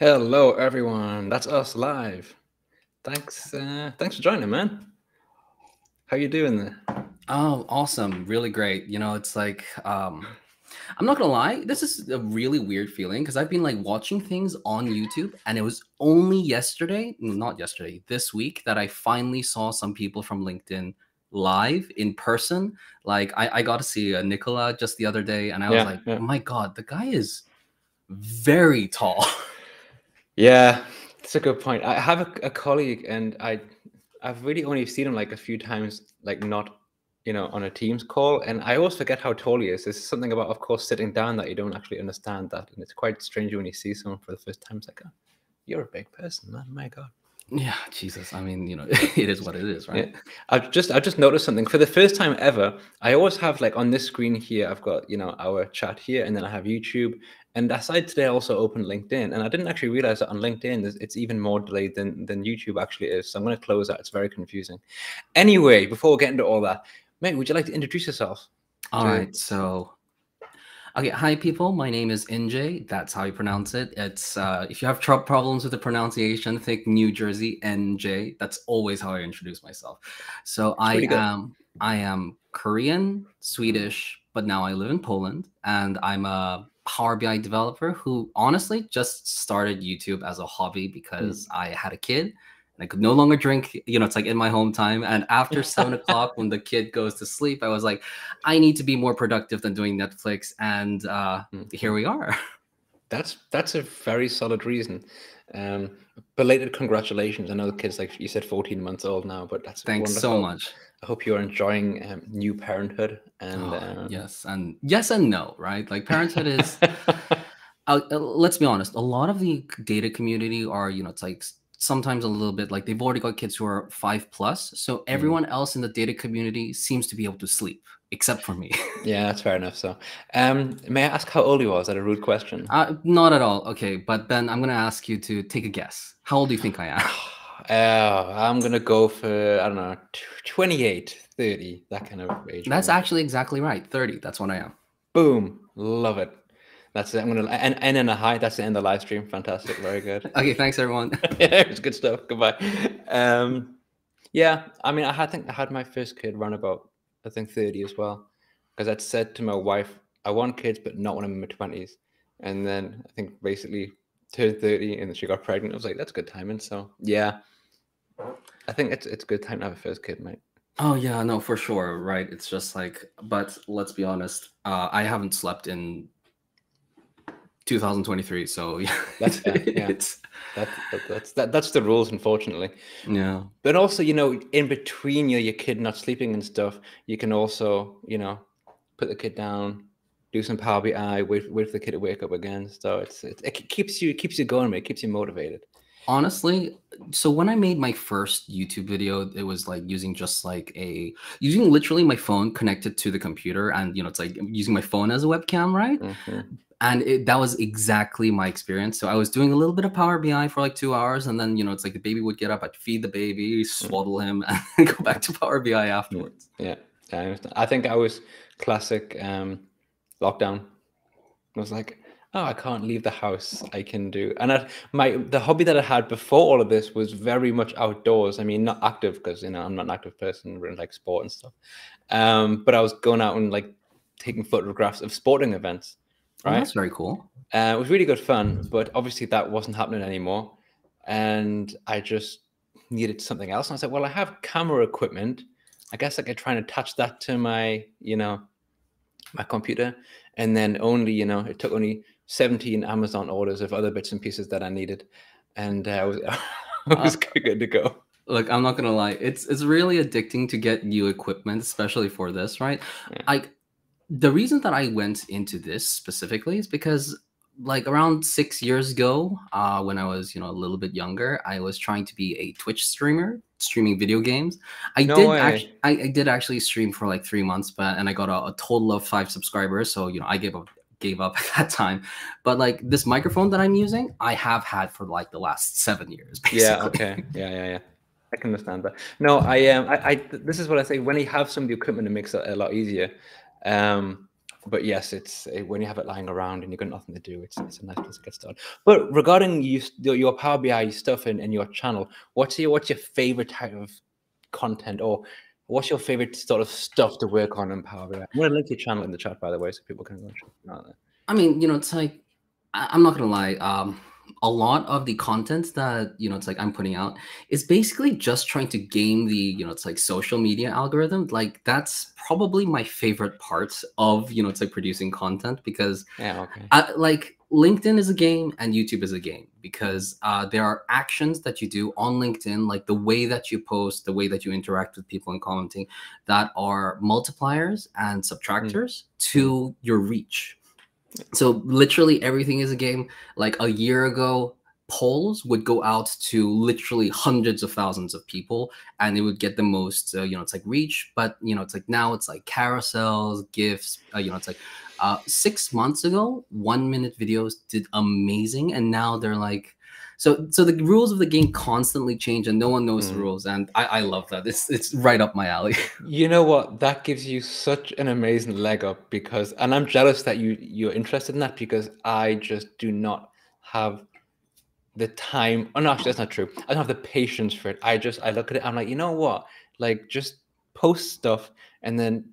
Hello, everyone. That's us live. Thanks, uh, thanks for joining, man. How you doing there? Oh, awesome. Really great. You know, it's like um I'm not gonna lie, this is a really weird feeling because I've been like watching things on YouTube, and it was only yesterday, not yesterday, this week that I finally saw some people from LinkedIn live in person. Like I, I got to see a Nicola just the other day, and I was Yeah, like, yeah. oh my god, the guy is very tall. Yeah, that's a good point. I have a, a colleague, and I, I've really only seen him like a few times, like not, you know, on a Teams call, and I always forget how tall he is. There's something about, of course, sitting down that you don't actually understand that, and it's quite strange when you see someone for the first time. It's like, oh, you're a big person, man. My God. yeah, Jesus. I mean, you know, it is what it is, right? I've just I just noticed something for the first time ever. I always have like on this screen here, I've got you know our chat here, and then I have YouTube. And aside today, I also opened LinkedIn, and I didn't actually realize that on LinkedIn it's even more delayed than than YouTube actually is. So I'm going to close that. It's very confusing. Anyway, before we get into all that, mate, would you like to introduce yourself? All right, so okay, hi people. My name is NJ. That's how you pronounce it. It's uh, if you have trouble problems with the pronunciation, think New Jersey NJ. That's always how I introduce myself. So I pretty good. am I am Korean, Swedish, but now I live in Poland, and I'm a Power BI developer who honestly just started YouTube as a hobby because I had a kid. and I could no longer drink, you know, it's like in my home time. And after seven o'clock, when the kid goes to sleep, I was like, I need to be more productive than doing Netflix. And uh, Mhm. here we are. That's that's a very solid reason. Um, belated congratulations. I know the kid's like you said, 14 months old now, but that's Thanks so much. I hope you're enjoying um, new parenthood and Oh, uh, yes. And yes and no, right? Like parenthood is, uh, let's be honest, a lot of the data community are, you know, it's like sometimes a little bit like they've already got kids who are five plus. So everyone else in the data community seems to be able to sleep, except for me. yeah, that's fair enough. So, um, may I ask how old you are? Is that a rude question? uh, not at all. Okay. But Ben, I'm going to ask you to take a guess. How old do you think I am? Uh, I'm gonna go for I don't know, 28, 30, that kind of age. That's actually exactly right. 30. That's what I am. boom, love it. That's it. I'm gonna and and in a high. That's the end of the live stream. Fantastic, very good. Okay. Thanks, everyone. yeah, it's good stuff. Goodbye. Um, yeah, I mean, I had, think I had my first kid around about I think 30 as well, because I'd said to my wife, I want kids, but not when I'm in my 20s. And then I think basically turned 30 and she got pregnant. I was like, that's good timing. So yeah, I think it's it's a good time to have a first kid, mate. Oh yeah, no, for sure, right? It's just like, but let's be honest, uh, I haven't slept in 2023, so yeah, That's fair, yeah. it's That, that that's that, that's the rules, unfortunately. yeah, But also, you know, in between you, your kid not sleeping and stuff, you can also, you know, put the kid down, do some Power BI, wait, wait for the kid to wake up again. So it's, it, it keeps you it keeps you going. It keeps you motivated. honestly. So when I made my first YouTube video, it was like using just like a using literally my phone connected to the computer, and you know, it's like using my phone as a webcam, right? Mhm. And it, that was exactly my experience. So I was doing a little bit of Power BI for like two hours, and then you know it's like the baby would get up, I'd feed the baby, swaddle him, and go back to Power BI afterwards. Yeah, I understand. I think I was classic um, lockdown. I was like, oh, I can't leave the house. I can do, and I, my the hobby that I had before all of this was very much outdoors. I mean, not active because you know I'm not an active person, really like sport and stuff. Um, but I was going out and like taking photographs of sporting events. Oh, Right, that's very cool. uh, it was really good fun, but obviously that wasn't happening anymore. And I just needed something else. And I said, well, I have camera equipment. I guess I could try and attach that to my, you know, my computer. And then only, you know, it took only 17 Amazon orders of other bits and pieces that I needed. And uh, I was, I was good to go. Look, I'm not gonna lie, it's it's really addicting to get new equipment, especially for this, right? Yeah. Like the reason that I went into this specifically is because like around six years ago, uh, when I was you know a little bit younger, I was trying to be a Twitch streamer, streaming video games. I No did actually, I, I did actually stream for like three months, but and I got a, a total of five subscribers. So you know I gave up gave up at that time. But like this microphone that I'm using, I have had for like the last seven years. Basically. Yeah. Okay. Yeah. Yeah. Yeah. I can understand that. No, I um, I, I this is what I say. When you have some of the equipment, it makes it a lot easier. Um, but yes, it's uh, when you have it lying around and you've got nothing to do, it's, it's a nice place to get started. But regarding you, your Power BI stuff and, and your channel, what's your what's your favorite type of content or what's your favorite sort of stuff to work on in Power BI? I'm to link your channel in the chat, by the way, so people can go check it out. I mean, you know, it's like I'm not gonna lie. Um, a lot of the content that you know it's like i'm putting out is basically just trying to game the you know it's like social media algorithm. Like that's probably my favorite part of you know it's like producing content because yeah okay. I, like linkedin is a game and youtube is a game because uh, there are actions that you do on linkedin like the way that you post the way that you interact with people and commenting that are multipliers and subtractors mm. to your reach so literally everything is a game. Like a year ago, polls would go out to literally hundreds of thousands of people and it would get the most uh, you know it's like reach but you know it's like now it's like carousels gifts uh, you know it's like uh, six months ago one minute videos did amazing and now they're like so so the rules of the game constantly change and no one knows mm. the rules and I, I love that it's it's right up my alley you know what that gives you such an amazing leg up because and i'm jealous that you you're interested in that because i just do not have the time oh no actually that's not true i don't have the patience for it i just i look at it i'm like you know what like just post stuff and then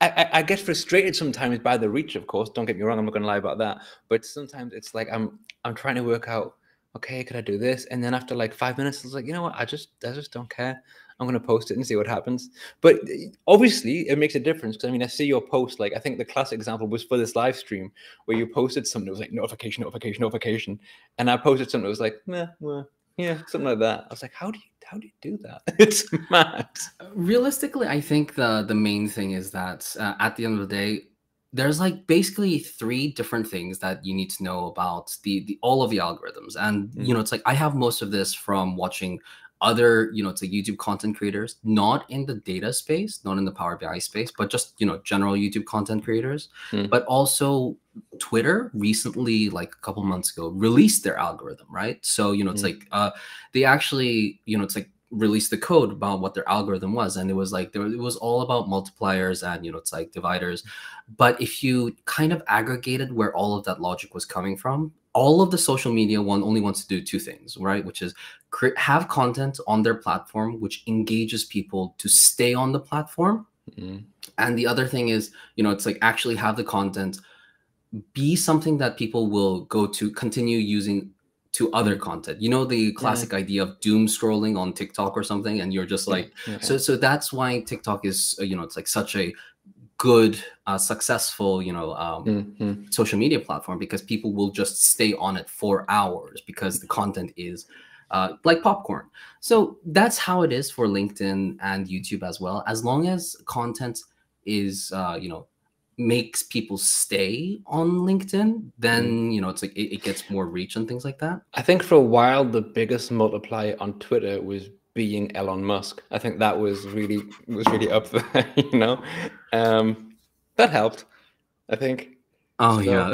I, I, get frustrated sometimes by the reach, of course. Don't get me wrong, I'm not gonna lie about that. But sometimes it's like I'm I'm trying to work out okay, could I do this? And then after like five minutes, I was like, you know what? I just, I just don't care. I'm going to post it and see what happens. But eh, obviously, it makes a difference because I mean, I see your post. Like, I think the classic example was for this live stream where you posted something that was like notification, notification, notification, and I posted something that was like, yeah, well, yeah, something like that. I was like, how do you, how do you do that? it's mad. Realistically, I think the the main thing is that uh, at the end of the day, there's like basically three different things that you need to know about the, the all of the algorithms and mm-hmm. you know it's like i have most of this from watching other you know it's like youtube content creators not in the data space not in the power bi space but just you know general youtube content creators mm-hmm. but also twitter recently like a couple months ago released their algorithm right so you know it's mm-hmm. like uh they actually you know it's like released the code about what their algorithm was and it was like there it was all about multipliers and you know it's like dividers. But if you kind of aggregated where all of that logic was coming from all of the social media one only wants to do two things right? Which is have content on their platform which engages people to stay on the platform. Mm-hmm. and the other thing is you know it's like actually have the content be something that people will go to continue using to other content. You know the classic yeah. idea of doom scrolling on TikTok or something, and you're just like, yeah. so so that's why TikTok is uh, you know it's like such a good, uh, successful you know um, mm-hmm. social media platform because people will just stay on it for hours because the content is. Uh, like popcorn. So that's how it is for LinkedIn and YouTube as well. As long as content is, uh, you know, makes people stay on LinkedIn, then mm. you know it's like it, it, gets more reach and things like that. I think for a while the biggest multiplier on Twitter was being Elon Musk. I think that was really was really up there, you know. Um, that helped, I think. Oh so. yeah,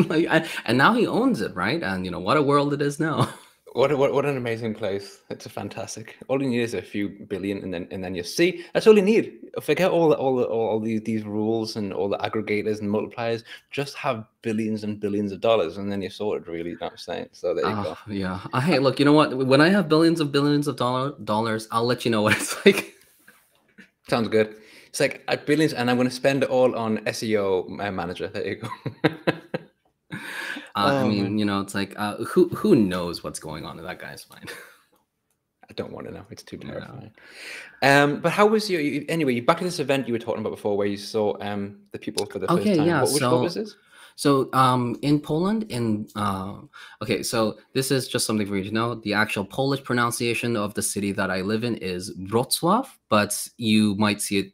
like, I, and now he owns it, right? And you know what a world it is now. What, what what an amazing place! It's a fantastic. All you need is a few billion, and then and then you see. That's all you need. Forget all the, all the, all these these rules and all the aggregators and multipliers. Just have billions and billions of dollars, and then you're sorted. Really, you know what I'm saying? So there you uh, go. Yeah. Uh, hey, look. You know what? When I have billions of billions of dollar dollars, I'll let you know what it's like. Sounds good. It's like billions, and I'm going to spend it all on SEO manager. There you go. Uh, oh, I mean, you know, it's like uh, who who knows what's going on in that guy's mind. I don't want to know. It's too terrifying. Um, but how was your you, anyway? Back to this event you were talking about before, where you saw um the people for the first okay, time. Yeah, what, which, so, what was this? So um in Poland, in uh, okay, so this is just something for you to know. The actual Polish pronunciation of the city that I live in is Wrocław, but you might see it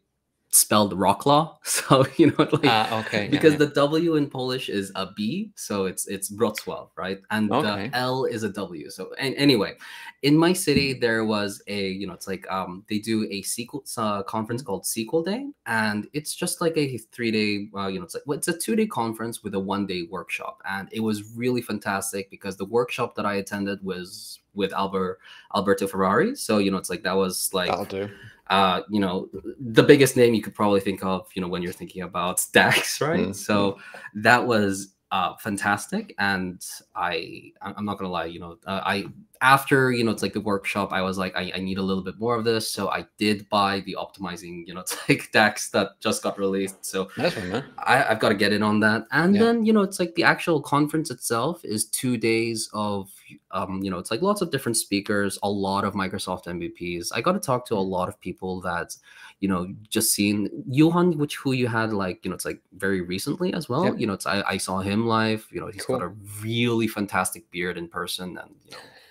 spelled Rocklaw. So you know, like uh, okay, because yeah, the W in Polish is a B, so it's it's Wrocław, right? And okay. the L is a W. So and anyway, in my city there was a you know it's like um they do a SQL uh, conference called SQL Day, and it's just like a three day uh, you know it's like well, it's a two day conference with a one day workshop, and it was really fantastic because the workshop that I attended was with Albert Alberto Ferrari. So you know it's like that was like I'll do uh, you know, the biggest name you could probably think of, you know, when you're thinking about DAX, right? Mhm. So that was uh, fantastic, and I, I'm not gonna lie, you know, uh, I after you know it's like the workshop, I was like, I, I need a little bit more of this, so I did buy the optimizing, you know, it's like DAX that just got released. So Nice one. I, I've got to get in on that. And Yeah. then, you know, it's like the actual conference itself is two days of, um, you know, it's like lots of different speakers, a lot of Microsoft MVPs. I got to talk to a lot of people that, you know, just seen Johan, which who you had like, you know, it's like very recently as well. Yep. You know, it's I, I saw him live. You know, he's got a really fantastic beard in person, and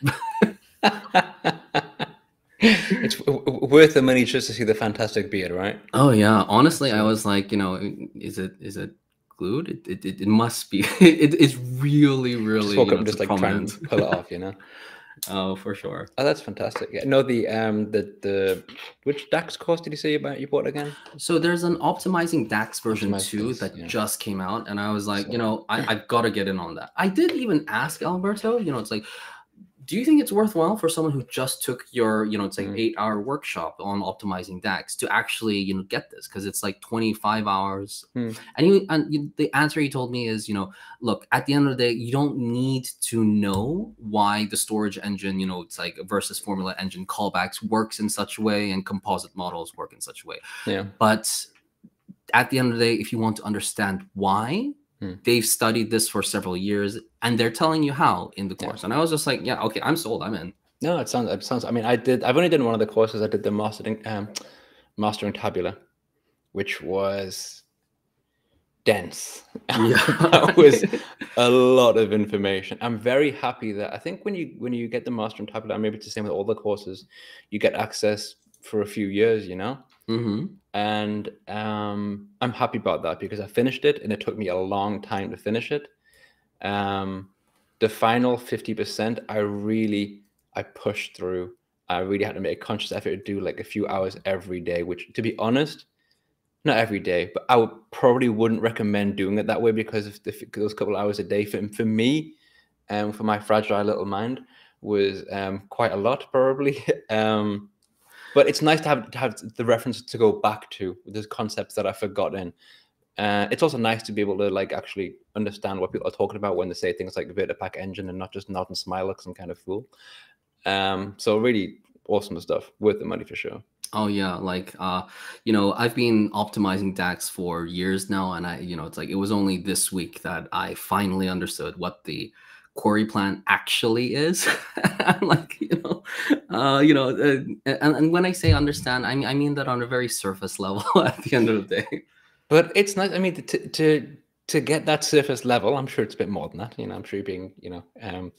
you know, it's worth the money just to see the fantastic beard, right? Oh yeah, honestly, I was like, you know, is it is it glued? It it, it, it must be. It, it's really really. Just you up know, and just like try prominent. and pull it off, you know. oh, for sure. Oh, that's fantastic. Yeah. No, the um the the which DAX course did you say about you bought again? So there's an optimizing DAX version Optimized two DAX, that yeah. just came out, and I was like, So- you know, I, I've got to get in on that. I did even ask Alberto, you know, it's like, do you think it's worthwhile for someone who just took your, you know, it's like Mm. eight hour workshop on optimizing DAX to actually, you know, get this because it's like 25 hours. Hmm. And, you, and you- the answer he told me is, you know, look, at the end of the day, you don't need to know why the storage engine, you know, it's like versus formula engine callbacks works in such a way and composite models work in such a way. Yeah. But at the end of the day, if you want to understand why, Hmm. they've studied this for several years and they're telling you how in the Yeah. course. And I was just like, yeah, okay, I'm sold. I'm in. No, it sounds it sounds I mean I did I've only done one of the courses. I did the mastering um mastering tabular, which was dense. Yeah. that was a lot of information. I'm very happy that I think when you when you get the master and tabular, maybe it's the same with all the courses, you get access for a few years, you know. Hmm And um, I'm happy about that because I finished it, and it took me a long time to finish it. Um, the final fifty percent, I really I pushed through. I really had to make a conscious effort to do like a few hours every day, which, to be honest, not every day, but I would probably wouldn't recommend doing it that way because of the, those couple hours a day for, for me, um, for my fragile little mind, was um, quite a lot probably. um, but it's nice to have to have the reference to go back to those concepts that I've forgotten. Uh, it's also nice to be able to like actually understand what people are talking about when they say things like VertiPaq engine and not just nod and smile like some kind of fool. Um, so really awesome stuff, worth the money for sure. Oh yeah, like uh, you know, I've been optimizing DAX for years now, and I, you know, it's like it was only this week that I finally understood what the query plan actually is. Like, you know, uh, you know, uh, and, and when I say understand, I mean I mean that on a very surface level at the end of the day. But it's nice. I mean, to to to get that surface level, I'm sure it's a bit more than that. You know, I'm sure you're being, you know, um,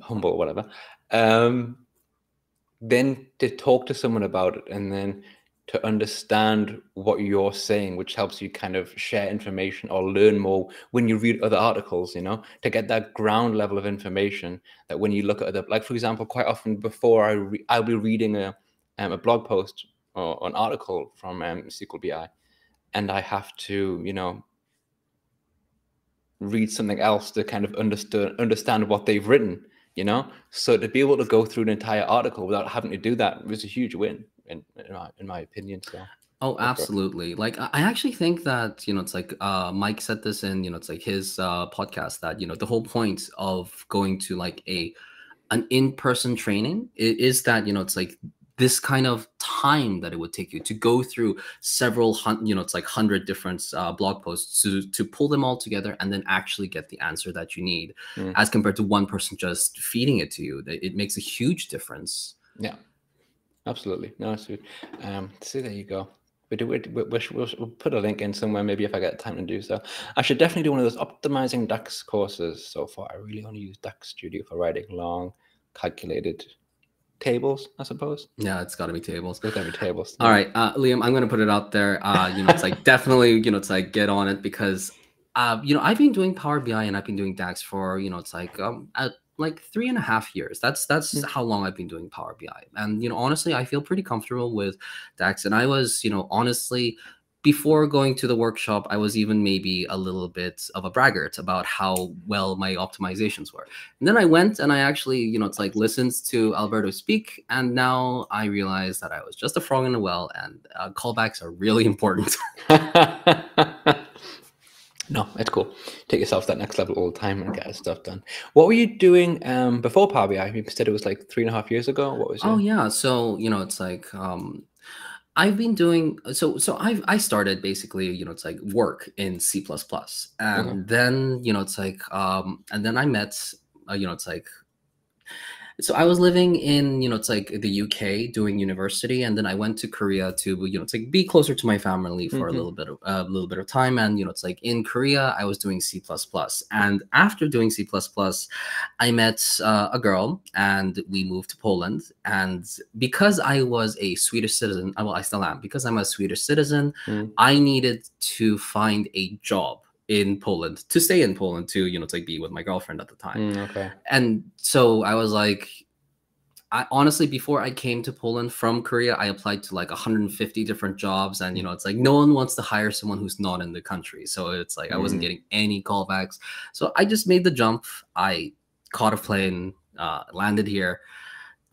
humble or whatever. Um, then to talk to someone about it, and then to understand what you're saying, which helps you kind of share information or learn more when you read other articles. You know, to get that ground level of information that when you look at other, like for example, quite often before I re- I'll be reading a um, a blog post or an article from um, SQL BI and I have to, you know, read something else to kind of understand understand what they've written, you know. So to be able to go through an entire article without having to do that was a huge win, in in my, in my opinion. So Oh, absolutely. Like I actually think that, you know, it's like uh Mike said this in, you know, it's like his uh podcast that, you know, the whole point of going to like a an in-person training is that, you know, it's like this kind of time that it would take you to go through several hun- you know it's like 100 different uh, blog posts to to pull them all together and then actually get the answer that you need Mm. as compared to one person just feeding it to you That- it makes a huge difference yeah, absolutely. No, it's good. Um, so there you go. We do. We, we we'll, we'll put a link in somewhere. Maybe if I get time to do so. I should definitely do one of those optimizing DAX courses. So far, I really only use DAX Studio for writing long, calculated tables. I suppose. yeah it's got to be tables There's gotta be tables. All right, uh, Liam, I'm going to put it out there. Uh, you know, it's like definitely, you know, it's like get on it because, uh, you know, I've been doing Power BI and I've been doing DAX for, you know, it's like um, at like three and a half years. That's that's Yeah. how long I've been doing Power BI. And you know, honestly, I feel pretty comfortable with DAX. And I was, you know, honestly, before going to the workshop, I was even maybe a little bit of a braggart about how well my optimizations were. And then I went and I actually, you know, it's like listened to Alberto speak, and now I realized that I was just a frog in a well, and uh, callbacks are really important. no, it's cool. Take yourself to that next level all the time and get stuff done. What were you doing um, before Power BI? You said it was like three and a half years ago. What was? Oh yeah, so you know, it's like um, I've been doing so so I I started basically you know it's like work in C++ and Okay. then you know it's like um and then I met uh, you know it's like so I was living in, you know, it's like the UK doing university, and then I went to Korea to, you know, it's like be closer to my family for a Mhm. little bit of a little bit of time. And you know, it's like in Korea, I was doing C and after doing C++, I met uh, a girl, and we moved to Poland. And because I was a Swedish citizen, uh, well, I still am, because I'm a Swedish citizen, Mm. I needed to find a job in Poland to stay in Poland to, you know, to like be with my girlfriend at the time Mm, okay. and so I was like, I honestly before I came to Poland from Korea, I applied to like 150 different jobs, and you know, it's like no one wants to hire someone who's not in the country. So it's like I wasn't Mm. getting any callbacks. So I just made the jump. I caught a plane, uh, landed here,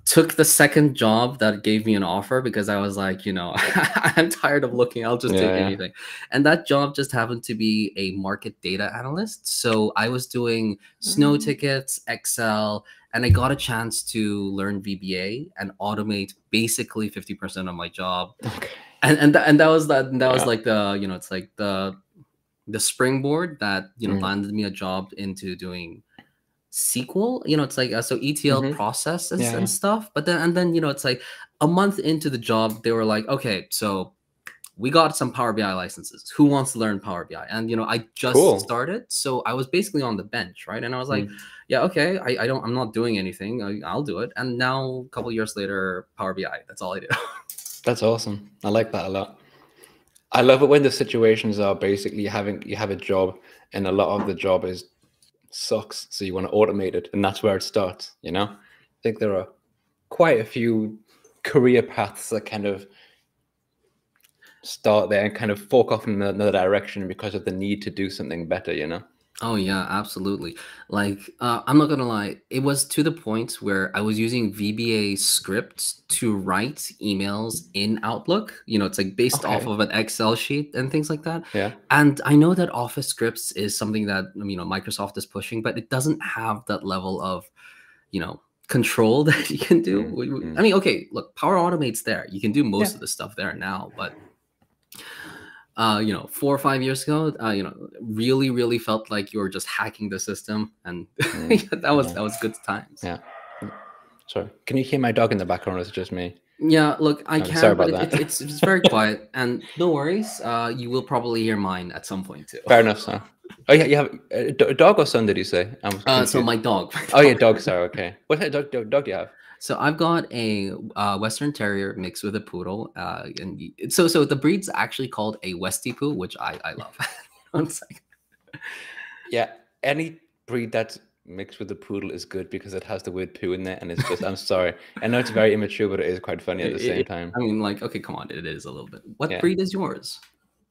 took the second job that gave me an offer because I was like, you know, I'm tired of looking. I'll just Yeah, take yeah. anything. And that job just happened to be a market data analyst. So I was doing snow Mm. tickets, Excel, and I got a chance to learn VBA and automate basically 50% of my job. Okay. And and, tha- and that was that that was Yeah. like the, you know, it's like the the springboard that, you know, Mm. landed me a job into doing SQL. You know, it's like uh, so ETL Mhm. processes Yeah, yeah. and stuff. But then and then you know, it's like a month into the job, they were like, okay, so we got some Power BI licenses. Who wants to learn Power BI? And you know, I just Cool. started, so I was basically on the bench, right? And I was like, Mm. yeah, okay, I, I don't, I'm not doing anything. I, I'll do it. And now, a couple years later, Power BI. That's all I do. That's awesome. I like that a lot. I love it when the situations are basically having you have a job and a lot of the job is sucks, so you want to automate it, and that's where it starts. You know, I think there are quite a few career paths that kind of start there and kind of fork off in another direction because of the need to do something better. You know. Oh yeah, absolutely. Like uh, I'm not gonna lie, it was to the point where I was using VBA scripts to write emails in Outlook. You know, it's like based off Okay. of an Excel sheet and things like that. Yeah. And I know that Office scripts is something that you know Microsoft is pushing, but it doesn't have that level of, you know, control that you can do. Mm, We- we- mm. I mean, okay, look, Power Automate's there. You can do most Yeah. of the stuff there now, but uh, you know, four or five years ago, uh, you know, really, really felt like you were just hacking the system, and Mm, that was yeah. that was good times. Yeah. Sorry. Can you hear my dog in the background, or is it just me? Yeah, look, I I'm can, sorry but about that. it, it's it's very quiet, and no worries. Uh, you will probably hear mine at some point too. Fair enough, sir. Oh yeah, you have a, dog or son? Did you say? I'm Uh, so my dog. my Oh yeah, dog. dog. Sorry. Okay. What kind of dog, dog, dog do you have? So I've got a uh, Western Terrier mixed with a poodle, uh, and so so the breed's actually called a Westie Poo, which I I love. Like- Yeah, any breed that's mixed with a poodle is good because it has the word poo in there, and it's just. I'm sorry. I know it's very immature, but it is quite funny at the same time. I mean, like, okay, come on, it is a little bit. What Yeah. breed is yours?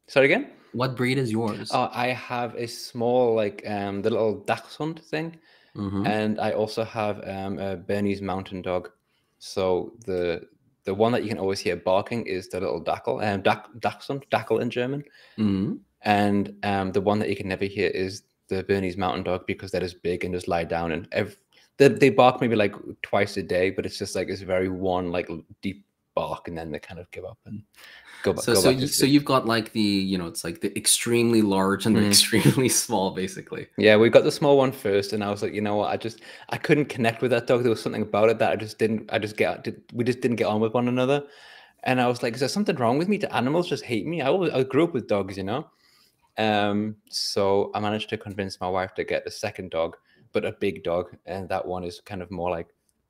Sorry again. What breed is yours? Oh, I have a small like um the little dachshund thing, Mhm. and I also have um a Bernese Mountain Dog. So the the one that you can always hear barking is the little dackel, um, dachshund, dackel in German. Mhm. and um, the one that you can never hear is the Bernese Mountain Dog because they're big and just lie down and ev- they, they bark maybe like twice a day, but it's just like it's very one like deep bark and then they kind of give up and go back. So go so back to you, so you've got like the you know it's like the extremely large and the Mhm. extremely small basically. yeah, we got the small one first, and I was like, you know what, I just I couldn't connect with that dog. There was something about it that I just didn't. I just get did, we just didn't get on with one another, and I was like, is there something wrong with me? Do animals just hate me? I always I grew up with dogs, you know. Um, so I managed to convince my wife to get a second dog, but a big dog, and that one is kind of more like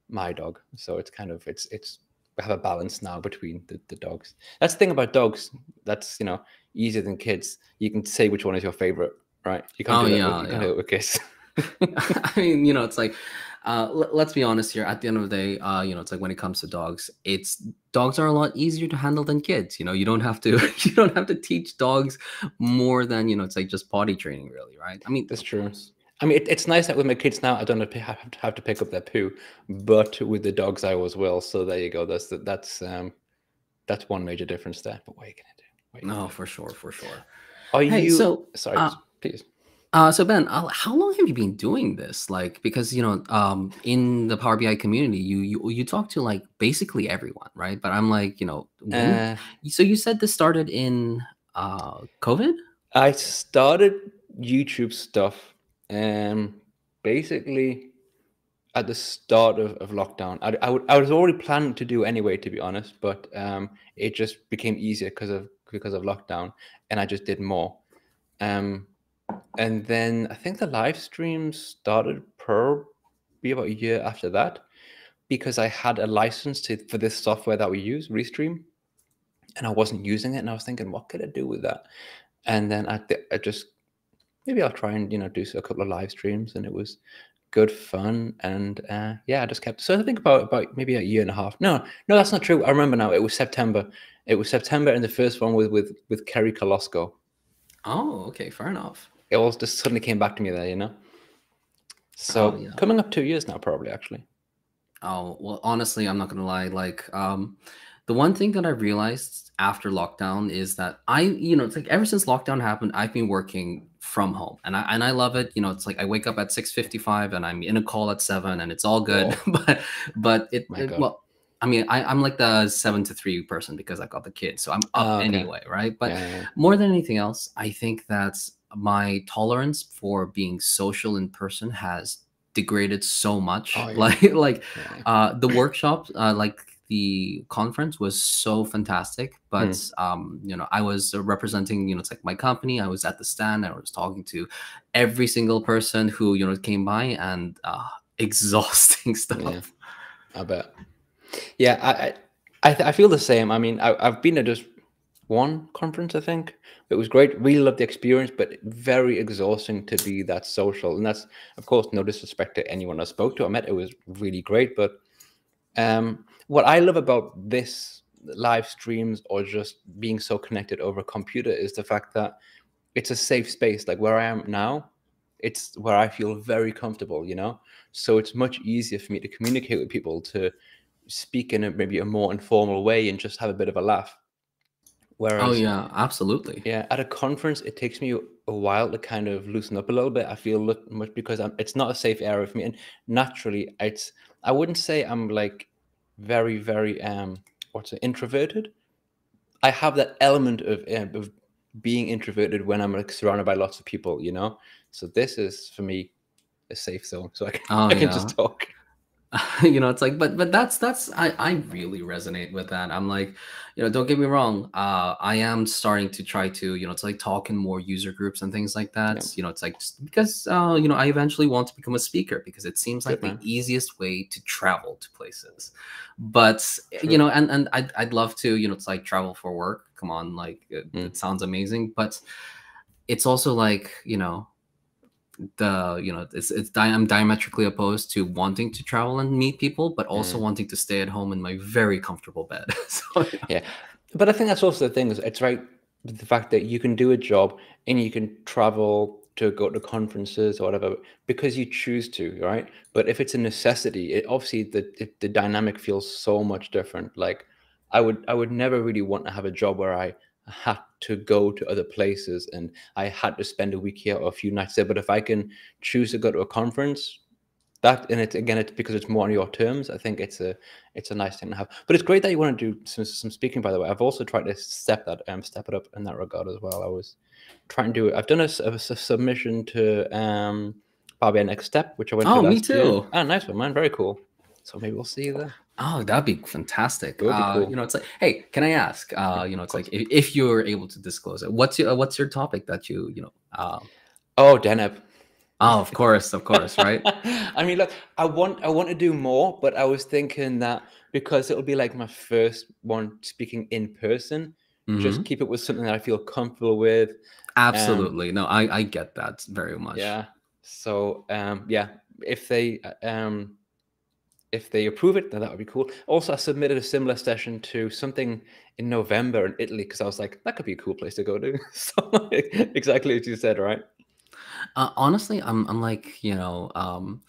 my dog. So it's kind of it's it's we have a balance now between the, the dogs. That's the thing about dogs. That's you know easier than kids. You can say which one is your favorite, right? You can't Oh, do yeah, with, yeah. it with kids. I mean, you know, it's like uh, l- let's be honest here. At the end of the day, uh, you know, it's like when it comes to dogs, it's dogs are a lot easier to handle than kids. You know, you don't have to you don't have to teach dogs more than you know. It's like just potty training, really, right? I mean, That's true. I mean, it, it's nice that with my kids now, I don't have to, have to pick up their poo, but with the dogs, I always will. So there you go. That's that's um, that's one major difference there. But what are you gonna do? What are you no, gonna for sure, for sure. do? Are Hey, you? so, sorry, uh, please. Uh, so Ben, uh, how long have you been doing this? Like, because you know, um, in the Power BI community, you you you talk to like basically everyone, right? But I'm like, you know, when, Uh, so you said this started in uh COVID? I started YouTube stuff, um, basically at the start of, of lockdown. I, I, was already planning to do anyway, to be honest, but um, it just became easier because of because of lockdown, and I just did more. Um, and then I think the live streams started probably about a year after that, because I had a license to for this software that we use, Restream, and I wasn't using it, and I was thinking, what could I do with that? And then I, I just maybe I'll try and you know do a couple of live streams, and it was good fun, and uh, yeah, I just kept. So I think about about maybe a year and a half. No, no, that's not true. I remember now. It was September. It was September, and the first one was with with Kerry Kolosko. Oh, okay, fair enough. It all just suddenly came back to me there, you know. So Oh, yeah. coming up two years now, probably actually. Oh, well, honestly, I'm not gonna lie. Like, um, the one thing that I realized after lockdown is that I, you know, it's like ever since lockdown happened, I've been working from home, and I and I love it. You know, it's like I wake up at 6:55 and I'm in a call at seven, and it's all good. but but it, it- well, I mean, I, I'm like the seven to three person because I got the kids, so I'm up Oh, okay. anyway, right? But yeah, yeah, more than anything else, I think that my tolerance for being social in person has degraded so much. Oh, yeah. Like like uh the workshops, uh, like the conference was so fantastic but Hmm. um you know i was representing you know it's like my company i was at the stand i was talking to every single person who you know came by and uh exhausting stuff Yeah. I bet. Yeah, I I, I, th- I feel the same. I mean, I, I've been at just one conference. I think it was great. Really loved the experience, but very exhausting to be that social. And that's, of course, no disrespect to anyone I spoke to. I met. It was really great. But um, what I love about this live streams or just being so connected over a computer is the fact that it's a safe space. Like where I am now, it's where I feel very comfortable. You know, so it's much easier for me to communicate with people to speak in a maybe a more informal way and just have a bit of a laugh oh, whereas oh yeah absolutely yeah at a conference it takes me a while to kind of loosen up a little bit i feel much because I'm, it's not a safe area for me and naturally it's i wouldn't say i'm like very very um what's it introverted. I have that element of, um, of being introverted when i'm like surrounded by lots of people you know? So this is for me a safe zone so i can, Oh, I can yeah. just talk you know it's like but but that's that's i i really resonate with that i'm like you know don't get me wrong uh i am starting to try to you know it's like talk in more user groups and things like that you know it's like just because uh you know i eventually want to become a speaker because it seems like man. the easiest way to travel to places but True. you know and and I'd, I'd love to you know it's like travel for work come on like it, Mm. it sounds amazing but it's also like you know the you know it's it's di- I'm diametrically opposed to wanting to travel and meet people, but also Mm. wanting to stay at home in my very comfortable bed. so yeah. But I think that's also the thing is it's right the fact that you can do a job and you can travel to go to conferences or whatever because you choose to, right? But if it's a necessity, it obviously the, the the dynamic feels so much different. Like I would I would never really want to have a job where I had to go to other places and I had to spend a week here or a few nights there. But if I can choose to go to a conference, that and it's again it's because it's more on your terms. I think it's a it's a nice thing to have. But it's great that you want to do some, some speaking. By the way, I've also tried to step that um step it up in that regard as well. I was trying to do it. I've done a submission to um Power BI Next Step, which I went. Oh, to me last year. too. Oh, nice one, man. Very cool. So maybe we'll see you there. Oh, that'd be fantastic. That would be uh, cool. You know, it's like, hey, can I ask? Uh, you know, it's like if, if you're able to disclose it, what's your what's your topic that you you know? Uh, Oh, Deneb. oh, of course, of course, right? I mean, look, I want I want to do more, but I was thinking that because it'll be like my first one speaking in person, Mhm. just keep it with something that I feel comfortable with. absolutely. no, I I get that very much. Yeah. So um yeah, if they uh, um if they approve it, then that would be cool. Also, I submitted a similar session to something in November in Italy because I was like, that could be a cool place to go to. so exactly as you said, right? Uh, honestly, I'm I'm like you know um,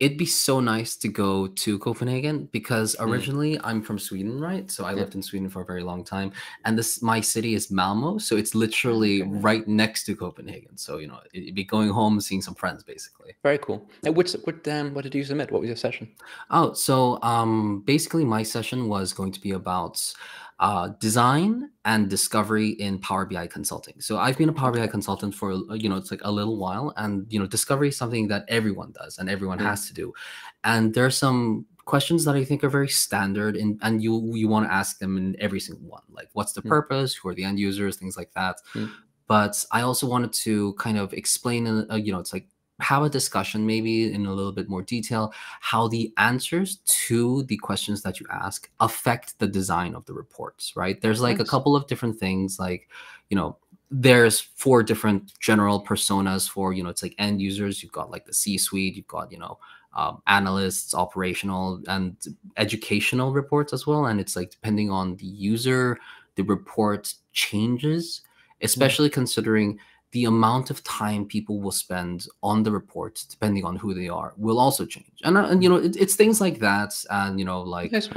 it'd be so nice to go to Copenhagen because Mm. originally I'm from Sweden, right? So I Yeah. lived in Sweden for a very long time, and this my city is Malmo, so it's literally Okay. right next to Copenhagen. So you know, it- it'd be going home, seeing some friends, basically. Very cool. And which what um what did you submit? What was your session? Oh, so um, basically, my session was going to be about uh, design and discovery in Power BI consulting. So I've been a Power BI consultant for uh, you know it's like a little while, and you know discovery is something that everyone does and everyone Mm. has to do. And there are some questions that I think are very standard, and and you you want to ask them in every single one, like what's the Mm. purpose, who are the end users, things like that. Mm. But I also wanted to kind of explain, uh, you know, it's like have a discussion maybe in a little bit more detail how the answers to the questions that you ask affect the design of the reports right? There's like a couple of different things like you know there's four different general personas for you know it's like end users. You've got like the c suite you've got you know um, analysts operational and educational reports as well and it's like depending on the user the report changes especially considering the amount of time people will spend on the report depending on who they are will also change and, uh, and you know it, it's things like that and you know like Yes,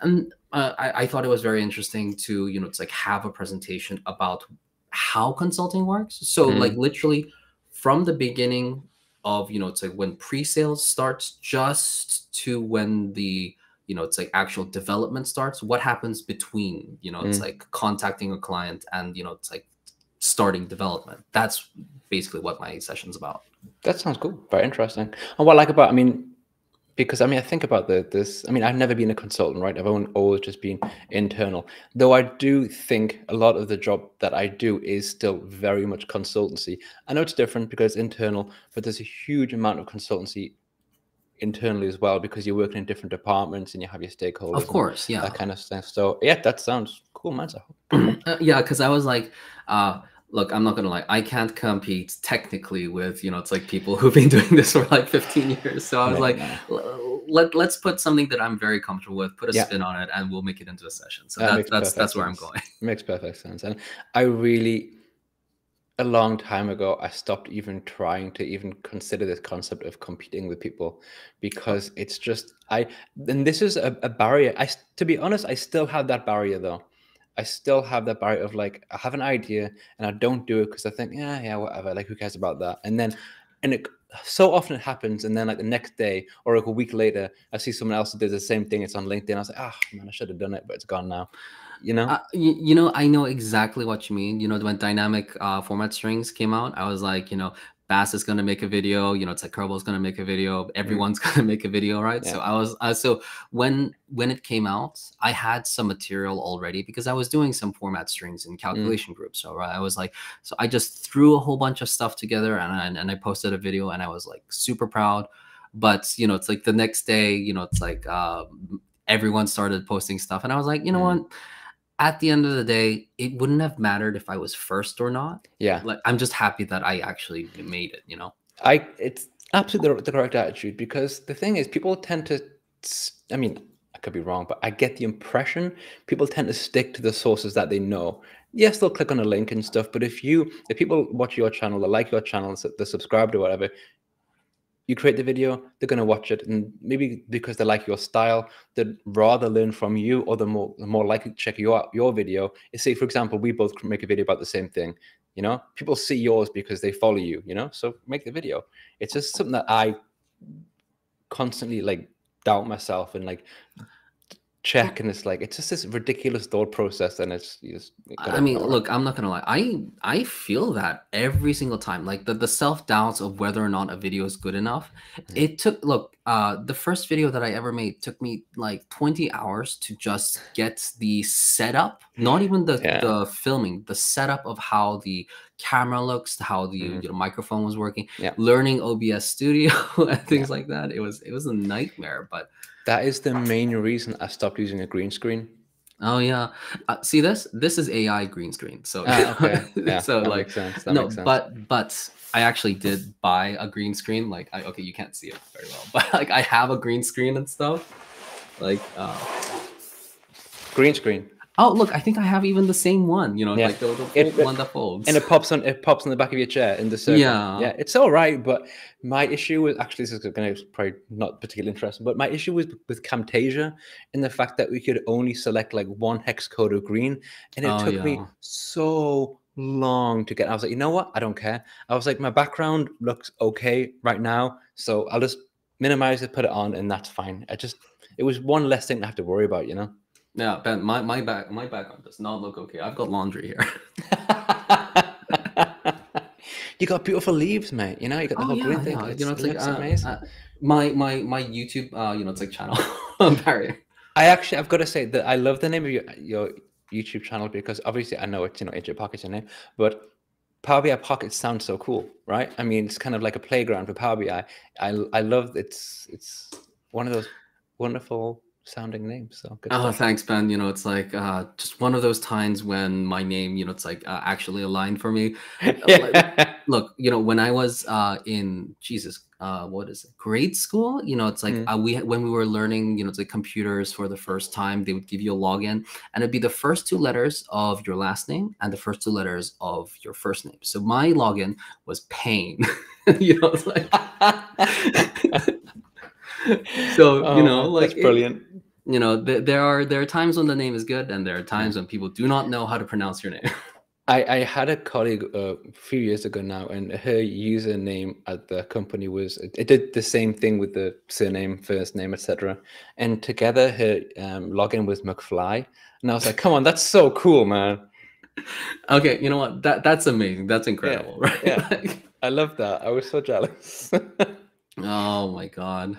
and uh, I, I thought it was very interesting to you know it's like have a presentation about how consulting works so Mhm. like literally from the beginning of you know it's like when pre-sales starts just to when the you know it's like actual development starts what happens between you know it's Mm. like contacting a client and you know it's like starting development that's basically what my session's about That sounds cool. Very interesting. And what I like about, I mean, because I mean, I think about the this. I mean, I've never been a consultant, right? I've always just been internal. Though I do think a lot of the job that I do is still very much consultancy. I know it's different because it's internal, but there's a huge amount of consultancy internally as well because you're working in different departments and you have your stakeholders. of course yeah that kind of stuff. So yeah, that sounds cool, man. So Uh, yeah, because I was like, uh, look, I'm not gonna lie, I can't compete technically with you know it's like people who've been doing this for like 15 years. So I was like, yeah. let let's put something that I'm very comfortable with, put a Yeah. spin on it, and we'll make it into a session. So That that, that's that's where I'm sense. going. makes perfect sense. And I really, a long time ago, I stopped even trying to even consider this concept of competing with people because it's just I. And this is a, a barrier. I, to be honest, I still have that barrier though. I still have that barrier of like I have an idea and I don't do it because I think yeah yeah whatever like who cares about that and then and it so often it happens and then like the next day or like a week later I see someone else that does the same thing it's on LinkedIn I was like ah man I should have done it but it's gone now you know Uh, you, you know, I know exactly what you mean. You know, when dynamic uh, format strings came out, I was like, you know, Bas is gonna make a video. You know, it's like Curbal's gonna make a video. Everyone's gonna make a video, right? So I was, uh, so when when it came out, I had some material already because I was doing some format strings and calculation groups. So right, I was like, so I just threw a whole bunch of stuff together and I, and I posted a video, and I was like super proud. But you know, it's like the next day, you know, it's like uh, everyone started posting stuff, and I was like, you know Mm. what? At the end of the day, it wouldn't have mattered if I was first or not. yeah Like I'm just happy that I actually made it, you know. I it's absolutely the, the correct attitude because the thing is people tend to I mean I could be wrong but I get the impression people tend to stick to the sources that they know yes they'll click on a link and stuff but if you if people watch your channel they like your channel they're subscribed or whatever you create the video they're going to watch it. And maybe because they like your style they'd rather learn from you or they're more, they're more likely to check your your video. Say for example we both make a video about the same thing you know people see yours because they follow you you know? So make the video. It's just something that i constantly like doubt myself and like check and it's like it's just this ridiculous thought process and it's you just I mean, look, I'm not gonna lie. I I feel that every single time. Like the, the self-doubts of whether or not a video is good enough. Mhm. It took look, uh the first video that I ever made took me like 20 hours to just get the setup, not even the, Yeah. the filming, the setup of how the camera looks, how the Mhm. you know microphone was working, Yeah. learning OBS studio and things like that. It was it was a nightmare, but that is the main reason i stopped using a green screen Oh yeah. Uh, see this? This is AI green screen. So Ah, okay. Yeah, so like makes sense. That no, but but I actually did buy a green screen. Like I okay, you can't see it very well, but like I have a green screen and stuff. Like uh green screen. Oh look, I think I have even the same one. You know, Yeah. like the, the It- one that folds. and it pops on it pops on the back of your chair in the circle. Yeah. yeah, it's all right. But my issue with actually this is going to probably not particularly interesting, but my issue was with Camtasia in the fact that we could only select like one hex code of green, and it Oh, took me so long to get. I was like, you know what? I don't care. I was like, my background looks okay right now, so I'll just minimize it, put it on, and that's fine. I just it was one less thing to have to worry about, you know. Yeah, Ben, my my back my background does not look okay. I've got laundry here. you got beautiful leaves, mate. You know, you got the Oh whole yeah, green thing. yeah. It's, You know, it's it like uh, amazing. uh, my my my YouTube. Uh, you know, it's like channel barrier. I actually, I've got to say that I love the name of your your YouTube channel because obviously I know it's you know Injae Park's your name, but Power BI Park sounds so cool, right? I mean, it's kind of like a playground for Power BI. I I love it's it's one of those wonderful sounding name. So good Oh, stuff. thanks, Ben. You know, it's like uh, just one of those times when my name, you know, it's like uh, actually aligned for me. Look, you know, when I was uh, in Jesus, uh, what is it, grade school? You know, it's like Mm. uh, we when we were learning, you know, it's like computers for the first time. They would give you a login, and it'd be the first two letters of your last name and the first two letters of your first name. So my login was Pain. you know, it's like so you know, Oh, like that's it- brilliant. you know th- there are there are times when the name is good and there are times when people do not know how to pronounce your name I, I had a colleague uh, a few years ago now, and her username at the company was it, it did the same thing with the surname, first name, etc. And together, her um, login was McFly, and I was like, "Come on, that's so cool, man! okay you know what that that's amazing that's incredible right yeah. Like, I love that. I was so jealous." Oh my god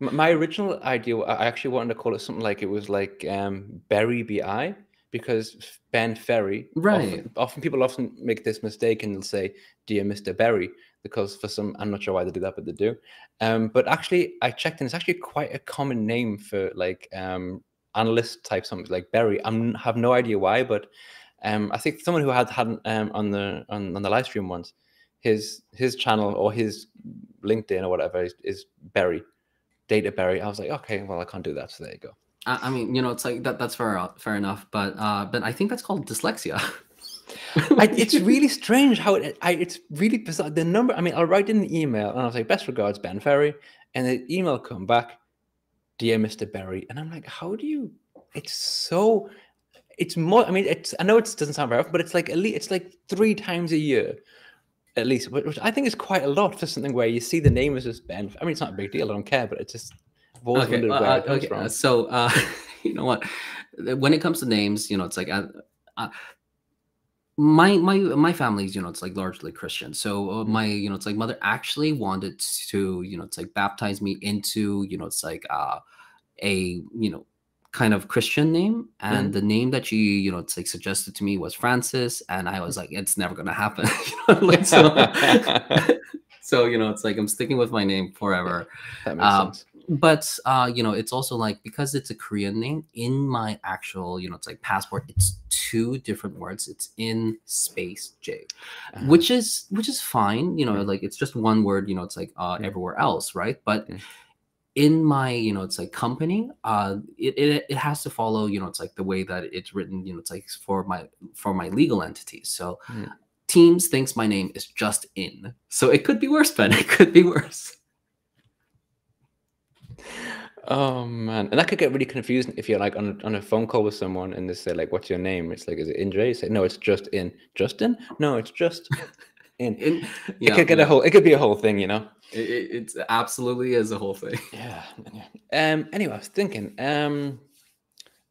M- My original idea, I actually wanted to call it something like it was like um, Berry Bi because Ben Ferry. Right. Often, often people often make this mistake and they'll say, "Dear Mr. Berry," because for some, I'm not sure why they do that, but they do. Um, but actually, I checked and it's actually quite a common name for like um, analyst type something like Berry. I have no idea why, but um, I think someone who had had um, on the on, on the live stream once, his his channel or his LinkedIn or whatever is, is Berry data berry. I was like, okay, well, I can't do that. So there you go. I, I mean you know it's like that that's fair fair enough but uh but i think that's called dyslexia I, it's really strange how it, I, it's really bizarre. The number, I mean, I'll write in the email and I'll say, best regards, Ben Ferry. And the email come back, dear Mr. Berry. And I'm like, how do you, it's so, it's more, I mean, it's, I know it doesn't sound very often, but it's like, at least, it's like three times a year, at least, which I think is quite a lot for something where you see the name is just Ben. I mean, it's not a big deal. I don't care, but it's just, I've always okay, wondered uh, where uh, it comes okay, from. uh, so uh you know what when it comes to names you know it's like uh, uh, my my my family's you know it's like largely christian so uh, Mm. my you know it's like mother actually wanted to you know it's like baptize me into you know it's like uh a you know kind of christian name and Mhm. the name that she you know it's like suggested to me was francis and i was like it's never gonna happen you know, like, so, so you know it's like i'm sticking with my name forever that makes um, sense. but uh you know it's also like because it's a korean name in my actual you know it's like passport it's two different words it's in space j Uh, which is which is fine you know Mm. like it's just one word you know it's like uh Mm. everywhere else right but Mm. In my you know it's like company uh it, it it has to follow you know it's like the way that it's written you know it's like for my for my legal entities so Mm. teams thinks my name is just in so it could be worse ben it could be worse Oh man, and that could get really confusing if you're like on a, on a phone call with someone and they say like, "What's your name?" It's like, "Is it Indra?" You say, "No, it's just in." Justin? No, it's just in. in, it could get yeah. a whole. It could be a whole thing, you know. It, it, it's absolutely is a whole thing. Yeah. yeah. Um. Anyway, I was thinking. Um.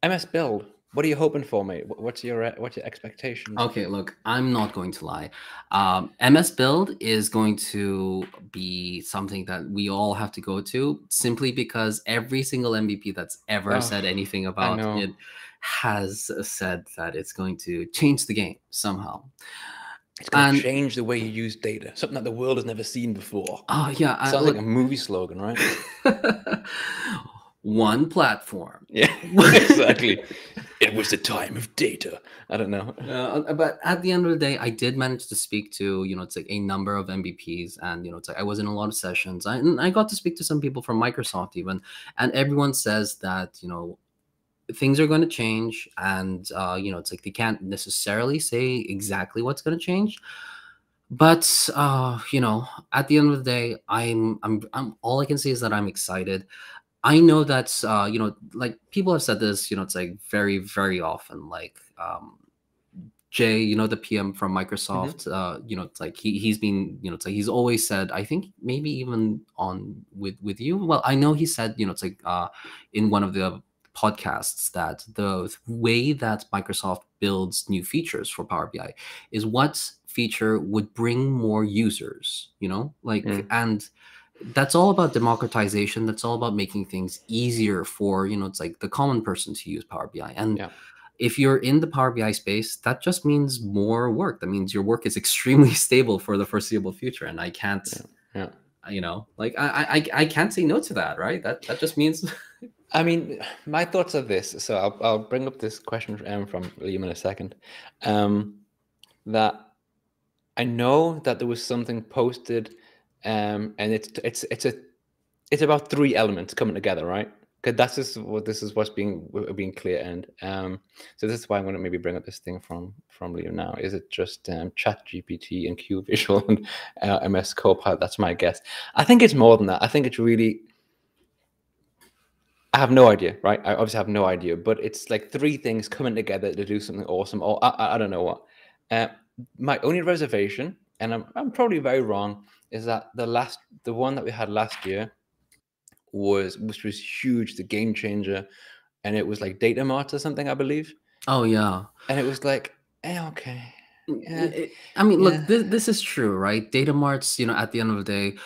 MS Build. What are you hoping for, mate? What's your uh, what's your expectations? Okay, look, I'm not going to lie. Um, MS Build is going to be something that we all have to go to simply because every single MVP that's ever Oh, said anything about it has said that it's going to change the game somehow. It's going and- to change the way you use data. Something that the world has never seen before. Oh yeah, I, Sounds look, like a movie slogan, right? one platform. Yeah. exactly. it was the time of data. I don't know. Uh, but at the end of the day, I did manage to speak to you know it's like a number of MVPs, and you know it's like I was in a lot of sessions. I and I got to speak to some people from Microsoft even, and everyone says that you know things are going to change and uh, you know it's like they can't necessarily say exactly what's going to change but uh, you know at the end of the day I'm, I'm i'm all i can say is that i'm excited i know that uh, you know like people have said this you know it's like very very often like um, Jay, you know the PM from Mm-hmm. Microsoft. Uh, you know, it's like he he's been, you know, it's like he's always said. I think maybe even on with with you. Well, I know he said, you know, it's like uh, in one of the podcasts that the way that Microsoft builds new features for Power BI is what feature would bring more users. You know, like Mm. and that's all about democratization. That's all about making things easier for you know, it's like the common person to use Power BI and Yeah. if you're in the Power BI space, that just means more work. That means your work is extremely stable for the foreseeable future. And I can't, Yeah. you know, like I, I, I can't say no to that, right? That that just means, I mean, my thoughts are this. So I'll, I'll bring up this question um, from Liam in a second. Um, that I know that there was something posted, um, and it's it's it's a it's about three elements coming together, right? Because that's just what this is what's being being clear and um, so this is why I'm going to maybe bring up this thing from from Liam now. Is it just um, Chat GPT and Q Visual and uh, MS Copilot? That's my guess. I think it's more than that. I think it's really I have no idea, right? I obviously have no idea, but it's like three things coming together to do something awesome. Or I, I, don't know what. Uh, my only reservation, and I'm, I'm probably very wrong, is that the last, the one that we had last year, was which was huge, the game changer, and it was like data mart or something, I believe, oh yeah. and it was like, eh, okay, Yeah. I mean, look, Yeah. this, this is true, right? Data marts, you know, at the end of the day,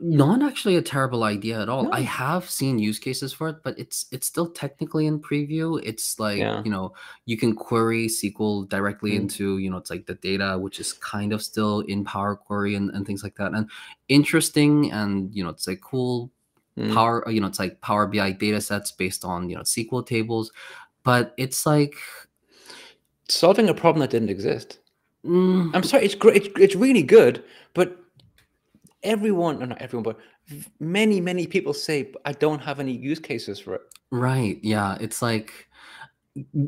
not actually a terrible idea at all. I have seen use cases for it, but it's it's still technically in preview. It's like Yeah. you know you can query SQL directly Mm. into you know it's like the data, which is kind of still in Power Query and, and things like that, and interesting and you know it's like cool Mm. Power you know it's like Power BI data sets based on you know SQL tables, but it's like solving a problem that didn't exist. mm, I'm sorry, it's great. It's, it's really good, but everyone, no, not everyone, but many, many people say I don't have any use cases for it. Right. Yeah. It's like,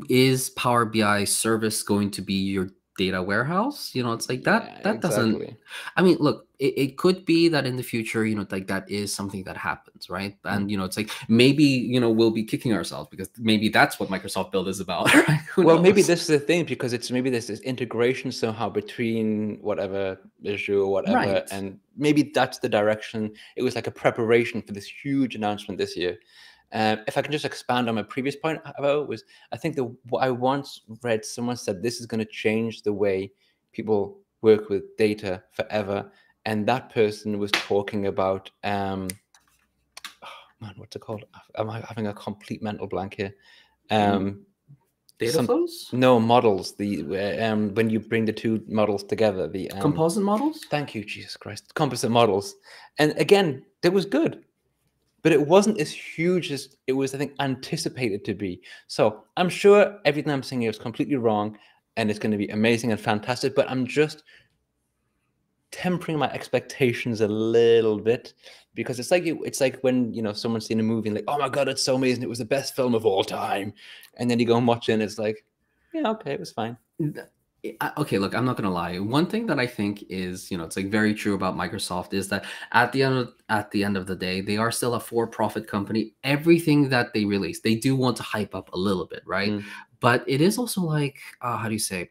is Power BI service going to be your data warehouse? You know, it's like that. Yeah, that doesn't. I mean, look, it, it could be that in the future, you know, like that is something that happens, right? And you know, it's like maybe you know we'll be kicking ourselves because maybe that's what Microsoft Build is about. Right? Well, maybe this is the thing because it's maybe there's this integration somehow between whatever Azure or whatever, Right. and maybe that's the direction. It was like a preparation for this huge announcement this year. Um, if I can just expand on my previous point, about was I think the what I once read someone said this is going to change the way people work with data forever, and that person was talking about um, oh, man, what's it called? Am I'm having a complete mental blank here. Um, data some- flows, no models. The uh, um when you bring the two models together, the um, composite models. Thank you, Jesus Christ. Composite models, and again, it was good, but it wasn't as huge as it was. I think anticipated to be. So I'm sure everything I'm saying here is completely wrong, and it's going to be amazing and fantastic. But I'm just tempering my expectations a little bit because it's like it's like when you know someone's seen a movie and like, oh my god, it's so amazing! It was the best film of all time, and then you go and watch it, and it's like, yeah, okay, it was fine. Okay look i'm not gonna lie. One thing that i think is you know it's like very true about microsoft is that at the end of at the end of the day they are still a for-profit company. Everything that they release they do want to hype up a little bit right? Mm. but it is also like uh, how do you say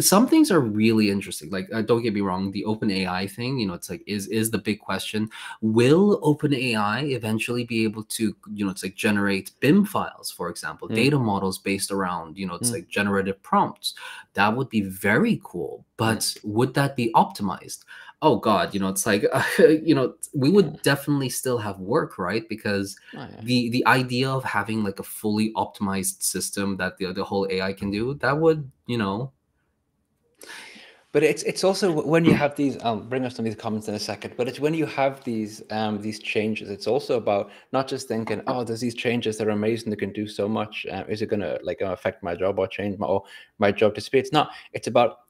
some things are really interesting like uh, don't get me wrong the open ai thing you know it's like is is the big question. Will open ai eventually be able to you know it's like generate bim files for example Mm. data models based around you know it's Mm. like generative prompts? That would be very cool but would that be optimized? Oh god you know it's like you know we would definitely still have work right? Because Oh, yeah. the the idea of having like a fully optimized system that the, the whole ai can do that would you know but it's it's also when you have these. I'll bring up some of these comments in a second. But it's when you have these um these changes. It's also about not just thinking, oh, there's these changes that are amazing. They can do so much. Uh, is it gonna like affect my job or change my or my job disappear? It's not. It's about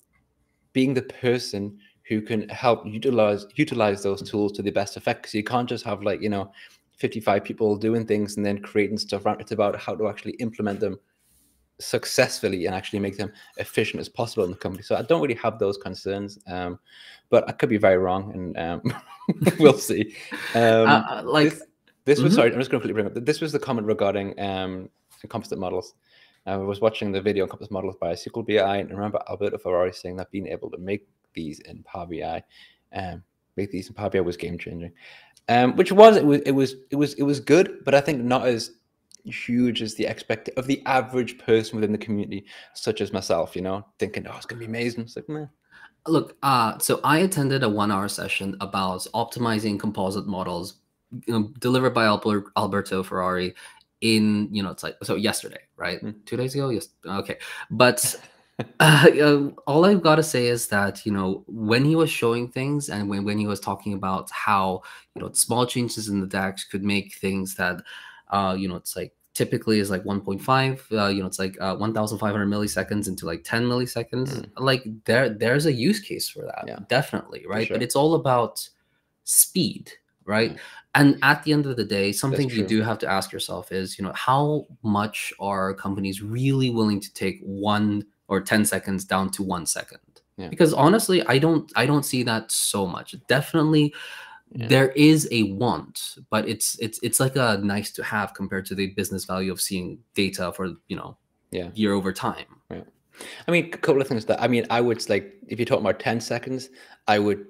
being the person who can help utilize utilize those tools to the best effect. Because you can't just have like you know, 55 people doing things and then creating stuff around. It's about how to actually implement them successfully and actually make them efficient as possible in the company. So I don't really have those concerns, um, but I could be very wrong, and um, we'll see. Um, Uh, uh, like this, this was Mhm. sorry. I'm just going to quickly bring up. This was the comment regarding um, composite models. I was watching the video on composite models by SQL BI, and I remember Alberto Ferrari saying that being able to make these in Power BI, um, make these in Power BI was game changing. Um, which was it was it was it was it was good, but I think not as huge as the expect of the average person within the community, such as myself. You know, thinking, oh, it's gonna be amazing. It's like, man, Look, uh, so I attended a one-hour session about optimizing composite models, you know, delivered by Alberto Ferrari in, you know, it's like so yesterday, right? Mm. Two days ago, yes, okay. But uh, uh, all I've got to say is that you know when he was showing things and when when he was talking about how you know small changes in the DAX could make things that, uh, you know, it's like typically is like 1.5 uh, you know it's like uh, 1500 milliseconds into like 10 milliseconds Mm. like there there's a use case for that Yeah. definitely right sure. but it's all about speed right Mm. and at the end of the day something you do have to ask yourself is you know how much are companies really willing to take one or 10 seconds down to one second Yeah. because honestly i don't i don't see that so much definitely Yeah. there is a want but it's it's it's like a nice to have compared to the business value of seeing data for you know Yeah. year over time I mean, a couple of things that I mean, I would like if you're talking about 10 seconds, I would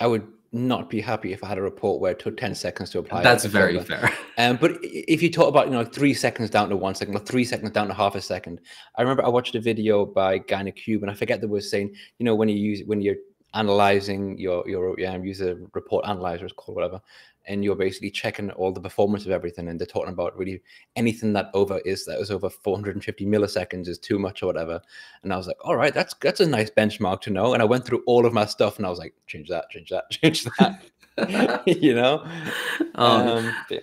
I would not be happy if I had a report where it took 10 seconds to apply. that's very fair Um, but if you talk about, you know, three seconds down to one second or three seconds down to half a second, I remember I watched a video by Guy Cube and I forget the was saying, you know, when you use when you're analyzing your your um, user report analyzer, is called whatever, and you're basically checking all the performance of everything, and they're talking about really anything that over is that is over 450 milliseconds is too much or whatever. And I was like, all right, that's that's a nice benchmark to know. And I went through all of my stuff and I was like, change that, change that, change that. you know? um, Um, yeah.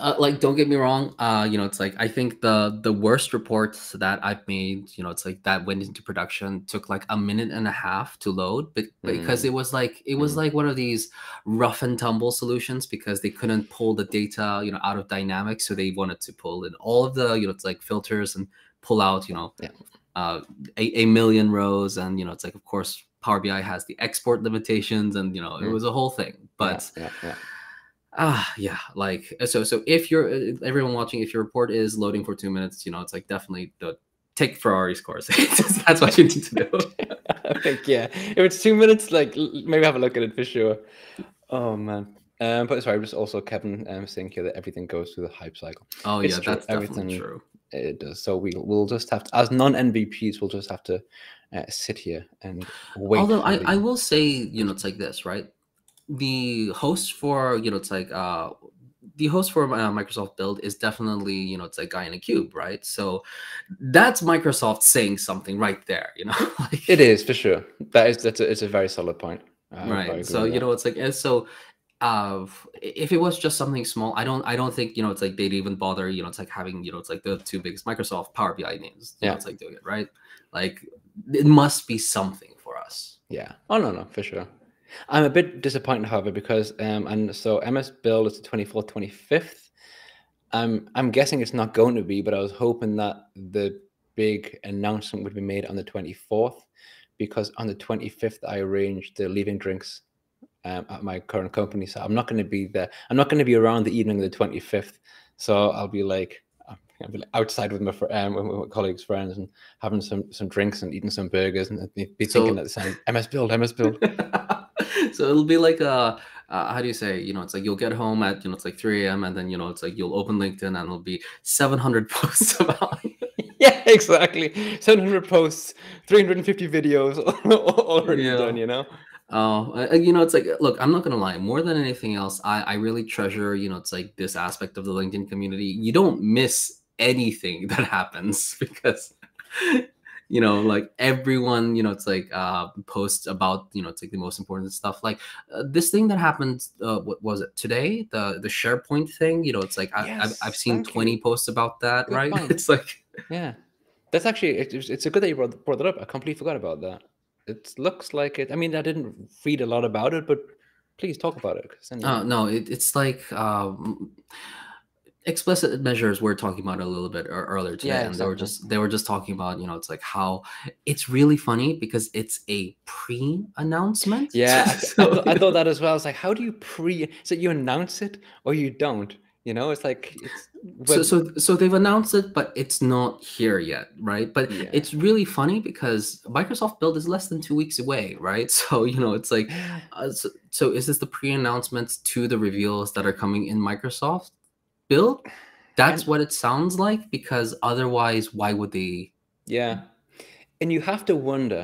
Uh, like don't get me wrong uh you know it's like i think the the worst reports that i've made you know it's like that went into production took like a minute and a half to load but because Mm. it was like it was Mm. like one of these rough and tumble solutions because they couldn't pull the data you know out of dynamics so they wanted to pull in all of the you know it's like filters and pull out you know Yeah. uh a, a million rows and you know it's like of course power bi has the export limitations and you know it Mm. was a whole thing but yeah, yeah. Ah, yeah, like uh, so. So if you're uh, everyone watching, if your report is loading for two minutes, you know it's like definitely the take Ferrari's course. That's what you need to do. I think yeah. If it's two minutes, like maybe have a look at it for sure. Oh man. Um, but sorry, just also Kevin um, saying here that everything goes through the hype cycle. Oh It's yeah, true, that's everything- true. It does. So we we'll just have to, as non MVPs, we'll just have to uh, sit here and wait. Although I, the- I will say, you know, it's like this, right? The host for you know, it's like uh the host for uh, Microsoft Build is definitely you know it's a guy in a cube, right? So that's Microsoft saying something right there, you know. like, It is for sure. That is that's a, it's a very solid point. Right so you that. know it's like and so uh if it was just something small i don't i don't think you know it's like they'd even bother you know it's like having you know it's like the two biggest microsoft power bi names you know, Yeah. it's like doing it right like it must be something for us Yeah. Oh no, no, for sure. I'm a bit disappointed, however, because um, and so MS Build is the 24th, 25th. I'm I'm guessing it's not going to be, but I was hoping that the big announcement would be made on the 24th, because on the 25th I arranged the leaving drinks um, at my current company, so I'm not going to be there. I'm not going to be around the evening of the 25th, so I'll be like. I'll be like outside with my um, with my colleagues, friends, and having some some drinks and eating some burgers, and be be So- thinking at the same MS Build, MS Build. so it'll be like a uh, how do you say you know it's like you'll get home at you know it's like 3 a.m and then you know it's like you'll open linkedin and it'll be 700 posts about yeah, exactly. 700 posts, 350 videos already Yeah. done, you know? Oh, uh, you know, it's like, look, I'm not gonna lie. More than anything else, I I really treasure, you know, it's like this aspect of the LinkedIn community. You don't miss anything that happens because you know like everyone you know it's like uh posts about you know it's like the most important stuff like uh, this thing that happened uh what was it today the the sharepoint thing you know it's like I, Yes, I've, I've seen 20 you. posts about that Good right point. it's like Yeah, that's actually it's it's a good that you brought, brought that up. I completely forgot about that. It looks like it. I mean, I didn't read a lot about it, but please talk about it. 'cause then, you uh no it, it's like um explicit measures we're talking about a little bit earlier today Yeah, and they were just they were just talking about you know it's like how it's really funny because it's a pre-announcement Yeah, I, th- I, So- thought, I thought that as well. It's like, how do you pre? So you announce it or you don't? You know, it's like it's. so so so they've announced it but it's not here yet right but Yeah. it's really funny because microsoft build is less than two weeks away right so you know it's like uh, so, so is this the pre-announcements to the reveals that are coming in microsoft build that's And- what it sounds like because otherwise why would they Yeah, and you have to wonder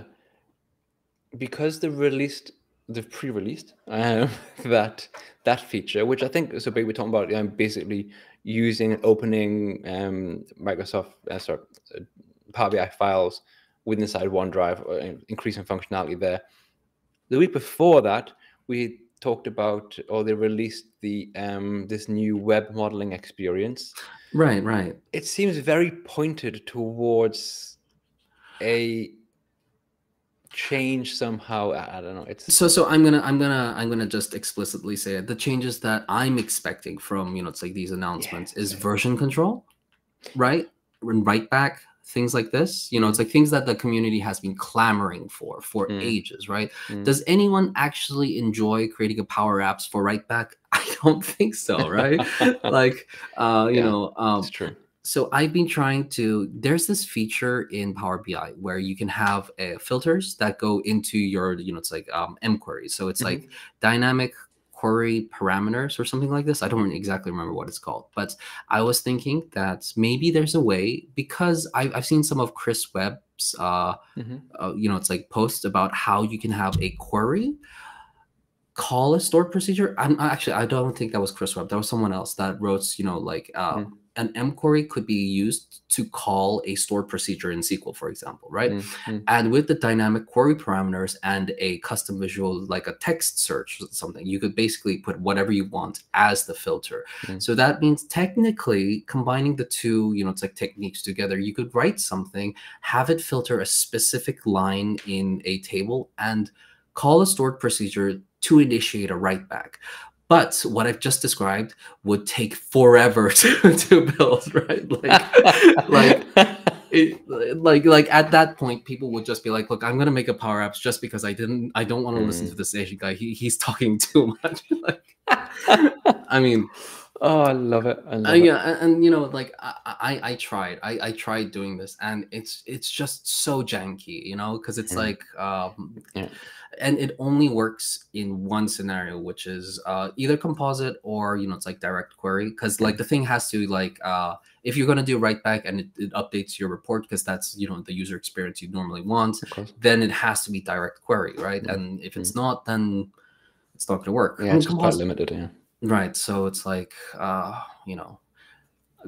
because they released, they've pre-released um, that that feature, which I think so. Big we're talking about um, basically using and opening um, Microsoft uh, sorry, uh, Power BI files within inside OneDrive, or increasing functionality there. The week before that, we talked about, or they released the um, this new web modeling experience right right it seems very pointed towards a change somehow. I, don't know. It's so so i'm gonna i'm gonna i'm gonna just explicitly say it the changes that i'm expecting from you know it's like these announcements is yeah. version control right and write back things like this you know it's like things that the community has been clamoring for for Mm. ages right Mm. does anyone actually enjoy creating a power apps for write back i don't think so right like uh you Yeah, know um it's true. so I've been trying to. There's this feature in Power BI where you can have uh, filters that go into your, you know, it's like um, M queries. So it's Mhm. like dynamic query parameters or something like this. I don't exactly remember what it's called, but I was thinking that maybe there's a way because I've, I've seen some of Chris Webb's, uh, Mhm. uh, you know, it's like posts about how you can have a query call a stored procedure. I'm actually I don't think that was Chris Webb. That was someone else that wrote, you know, like uh, Mm. An M query could be used to call a stored procedure in SQL, for example, right? Mm, mm. And with the dynamic query parameters and a custom visual, like a text search or something, you could basically put whatever you want as the filter. Mm. So that means technically combining the two, you know, it's like techniques together, you could write something, have it filter a specific line in a table, and call a stored procedure to initiate a write back. But what I've just described would take forever to, to build, right? Like, like it, like like at that point people would just be like look i'm gonna make a power apps just because i didn't i don't want to listen Mm. to this asian guy he, he's talking too much like i mean oh, I love it. I love uh, it. yeah and, and, you know like I, I i tried i i tried doing this and it's it's just so janky you know because it's Mm. like um Yeah. And it only works in one scenario which is uh either composite or you know it's like direct query because like the thing has to like uh if you're going to do write back and it, it updates your report because that's you know the user experience you normally want then it has to be direct query right Mm. and if it's not then it's not going to work Yeah, mean, it's quite limited. Yeah. Right. So it's like, uh, you know,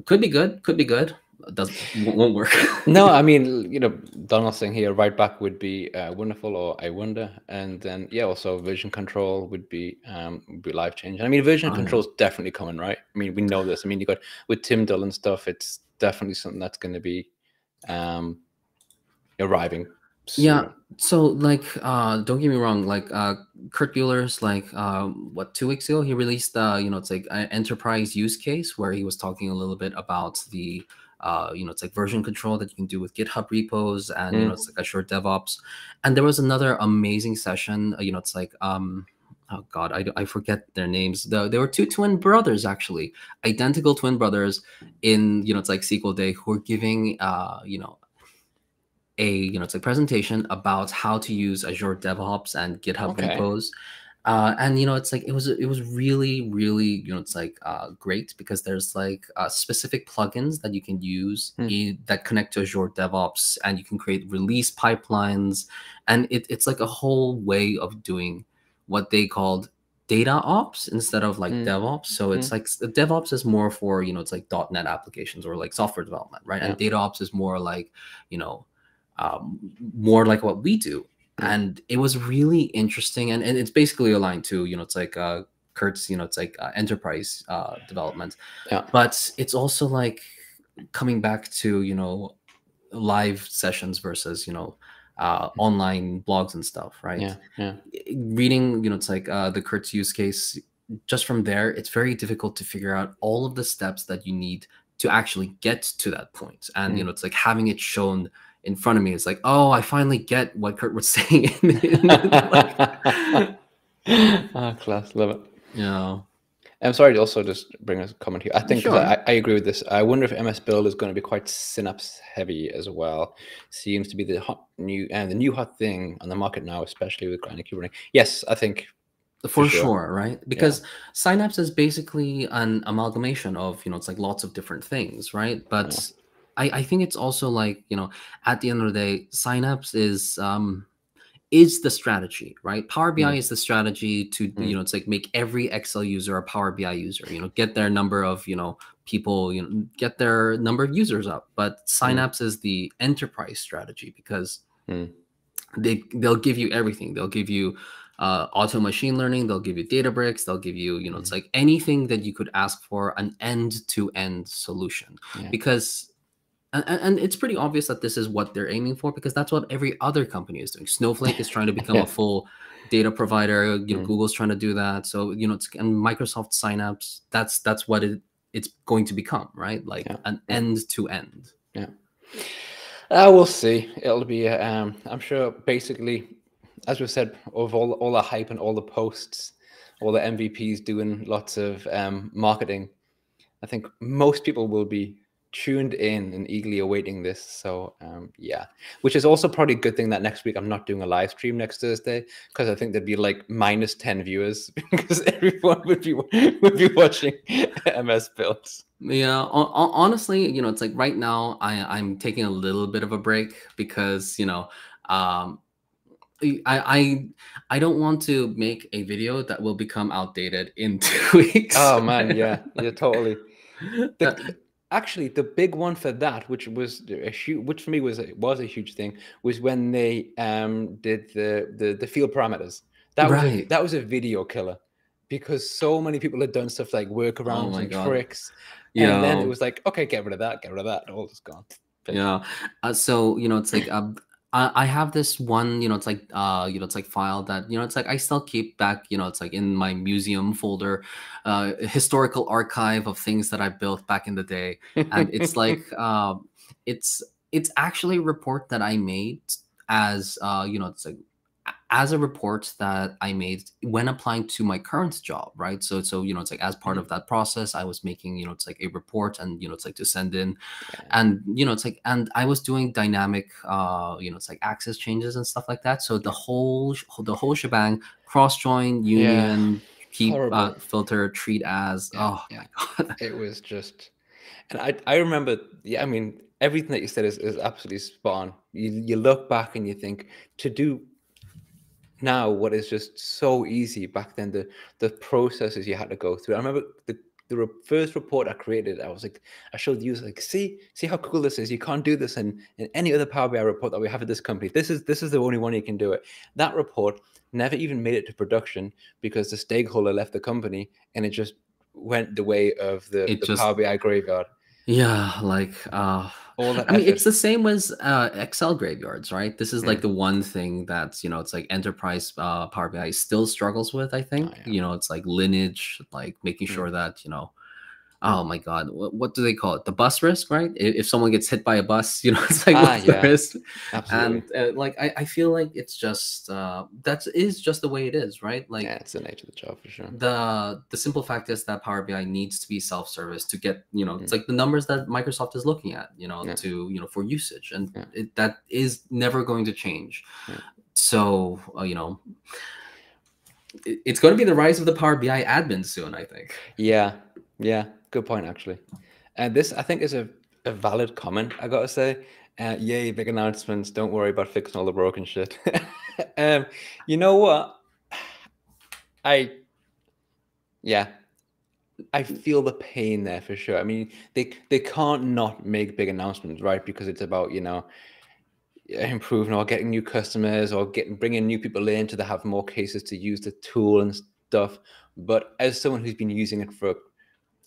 could be good, could be good. Doesn't won't won't work. No, I mean, you know, Donald saying here, right back would be uh, wonderful, or I wonder, and then yeah, also version control would be um would be life changing. I mean, version Oh, control is definitely coming, right? I mean, we know this. I mean, you got with Tim Dillon stuff, it's definitely something that's going to be um arriving. Yeah. so like, uh, don't get me wrong. Like, uh, Kurt Buhler's like, um, what two weeks ago he released, uh, you know, it's like an enterprise use case where he was talking a little bit about the. Uh, you know, it's like version control that you can do with GitHub repos, and you know, Mm. it's like Azure DevOps. And there was another amazing session. uh, You know, it's like um, oh god I, I forget their names the, there were two twin brothers actually identical twin brothers in you know it's like sql day who are giving uh you know a you know it's a presentation about how to use azure devops and github Okay. repos uh, and you know it's like it was it was really really you know it's like uh, great because there's like uh, specific plugins that you can use Hmm. in, that connect to azure devops and you can create release pipelines and it, it's like a whole way of doing what they called data ops instead of like Mm. DevOps. So it's like DevOps is more for you know it's like .NET applications or like software development, right? And data ops is more like you know um, more like what we do and it was really interesting and, and it's basically aligned to you know it's like uh kurt's you know it's like uh, enterprise uh development. Yeah. but it's also like coming back to you know live sessions versus you know uh online blogs and stuff right? Yeah, yeah, reading you know it's like uh the kurt's use case just from there it's very difficult to figure out all of the steps that you need to actually get to that point. And you Mm. know it's like having it shown in front of me it's like oh i finally get what kurt was saying like, ah, class, love it. you know I'm sorry to also just bring a comment here. I think Sure. I, I agree with this. I wonder if MS Build is going to be quite synapse heavy as well. Seems to be the hot new and the new hot thing on the market now, especially with grinding Kubernetes. Yes, I think for sure. sure. right because synapse is basically an amalgamation of you know it's like lots of different things right but I, I think it's also like you know at the end of the day synapse is um is the strategy right power bi Mm. is the strategy to Mm. you know it's like make every excel user a power bi user you know get their number of you know people you know get their number of users up but synapse is the enterprise strategy because Mm. they they'll give you everything they'll give you uh, auto machine learning they'll give you databricks they'll give you you know it's like anything that you could ask for an end-to-end solution Yeah. because and, and it's pretty obvious that this is what they're aiming for because that's what every other company is doing snowflake is trying to become Yeah. a full data provider you know Mm. google's trying to do that so you know it's and microsoft synapse that's that's what it it's going to become right like Yeah. an end to end Uh, we'll see. It'll be, um, I'm sure, basically, as we've said, of all all the hype and all the posts, all the MVPs doing lots of um, marketing. I think most people will be tuned in and eagerly awaiting this. So um, yeah, which is also probably a good thing that next week I'm not doing a live stream next Thursday because I think there'd be like minus ten viewers because everyone would be would be watching MS builds. Yeah, hon- hon- honestly, you know, it's like right now I I'm taking a little bit of a break because, you know, um I I I don't want to make a video that will become outdated in 2 weeks. Oh man, yeah, yeah, totally. Uh, the, actually the big one for that which was a huge which for me was a, was a huge thing was when they um did the the, the field parameters that was a, Right. that was a video killer because so many people had done stuff like workarounds Oh and God. tricks yeah. and then it was like okay get rid of that get rid of that and all just gone yeah uh, so you know it's like um, I, I have this one you know it's like uh you know it's like file that you know it's like i still keep back you know it's like in my museum folder uh historical archive of things that i built back in the day. And it's like um it's it's actually a report that i made as uh you know it's like a- as a report that i made when applying to my current job right? So so you know it's like as part of that process i was making you know it's like a report and you know it's like to send in. And you know it's like and i was doing dynamic uh you know it's like access changes and stuff like that. So the whole the whole shebang cross join union keep uh, filter treat as Yeah, oh yeah. my god. It was just and i i remember yeah i mean everything that you said is, is absolutely spot on. You, you look back and you think to do now what is just so easy back then the the processes you had to go through i remember the the re- first report I created, I was like, I showed user like, see, see how cool this is. You can't do this in, in any other Power BI report that we have at this company. This is this is the only one you can do it. That report never even made it to production because the stakeholder left the company and it just went the way of the, It the just- Power BI graveyard. yeah like uh All that I mean, effort. it's the same as uh, Excel graveyards, right? This is Mm. like the one thing that's you know, it's like enterprise uh, Power BI still struggles with. I think Oh, yeah. you know, it's like lineage, like making Mm. sure that you know, oh my god, what, what do they call it? The bus risk, right? If, someone gets hit by a bus, you know, it's like Ah, what's the risk? Absolutely. And uh, like I, I feel like it's just uh, that is just the way it is, right? Like yeah, it's the nature of the job for sure. the the simple fact is that Power BI needs to be self-service to get you know it's Mm. like the numbers that Microsoft is looking at you know Yeah. to you know for usage and Yeah. it, that is never going to change. Yeah. So uh, you know it- it's going to be the rise of the Power BI admin soon. I think. Yeah, yeah, good point actually. And this I think is a, a valid comment. I gotta say, uh, yay, big announcements. Don't worry about fixing all the broken shit. um, you know what? I, yeah, I feel the pain there for sure. I mean, they they can't not make big announcements, right? Because it's about you know, improving or getting new customers or getting bringing new people in to have more cases to use the tool and stuff. But as someone who's been using it for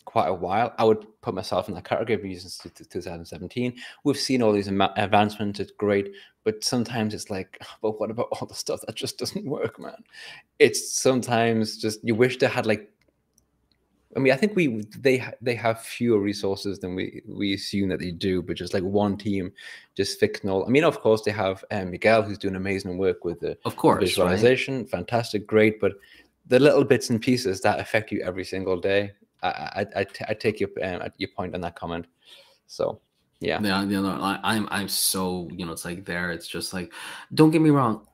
quite a while, I would put myself in that category. I've using since 2017. We've seen all these advancements. It's great, but sometimes it's like, but what about all the stuff that just doesn't work, man? It's sometimes just you wish they had like I mean, I think we they they have fewer resources than we we assume that they do, but just like one team, just fixing all. I mean, of course, they have um, Miguel who's doing amazing work with the of course visualization, right? fantastic, great. But the little bits and pieces that affect you every single day, I I, I, I take your um, your point on that comment. So yeah, yeah, you know, I, I'm I'm so you know, it's like there. It's just like, don't get me wrong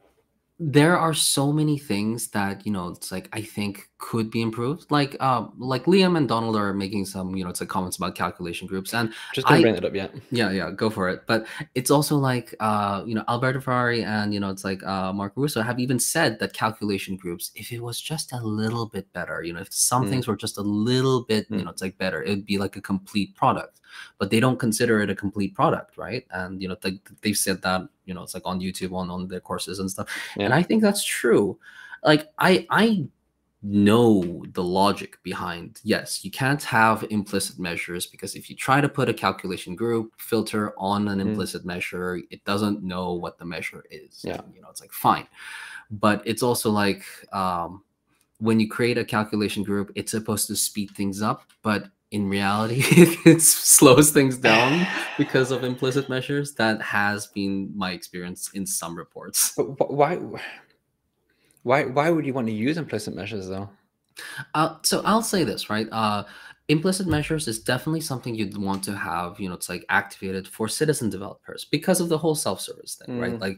there are so many things that you know it's like i think could be improved. Like um like liam and donald are making some you know it's like comments about calculation groups and just gonna I, bring it up yeah. Yeah yeah go for it. But it's also like uh you know alberto ferrari and you know it's like uh marco russo have even said that calculation groups if it was just a little bit better you know if some mm. things were just a little bit mm. you know it's like better it would be like a complete product. But they don't consider it a complete product right? And you know they, they've said that you know it's like on youtube on on their courses and stuff. Yeah. and i think that's true. Like i i know the logic behind yes you can't have implicit measures because if you try to put a calculation group filter on an mm. implicit measure it doesn't know what the measure is. Yeah. You know it's like fine. But it's also like um when you create a calculation group it's supposed to speed things up but in reality it slows things down because of implicit measures. That has been my experience in some reports. But why why why would you want to use implicit measures though? Uh, so i'll say this right? Uh, implicit measures is definitely something you'd want to have you know it's like activated for citizen developers because of the whole self-service thing mm. right like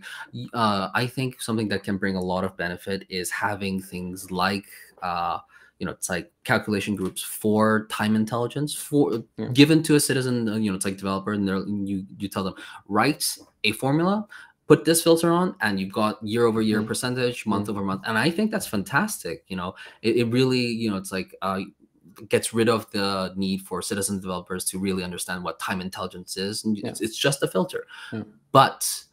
uh, i think something that can bring a lot of benefit is having things like uh, you know it's like calculation groups for time intelligence for yeah. given to a citizen uh, you know it's like developer and you you tell them write a formula put this filter on and you've got year over year mm-hmm. percentage month mm-hmm. over month and i think that's fantastic you know it, it really you know it's like uh, gets rid of the need for citizen developers to really understand what time intelligence is and yeah. it's, it's, just a filter yeah. but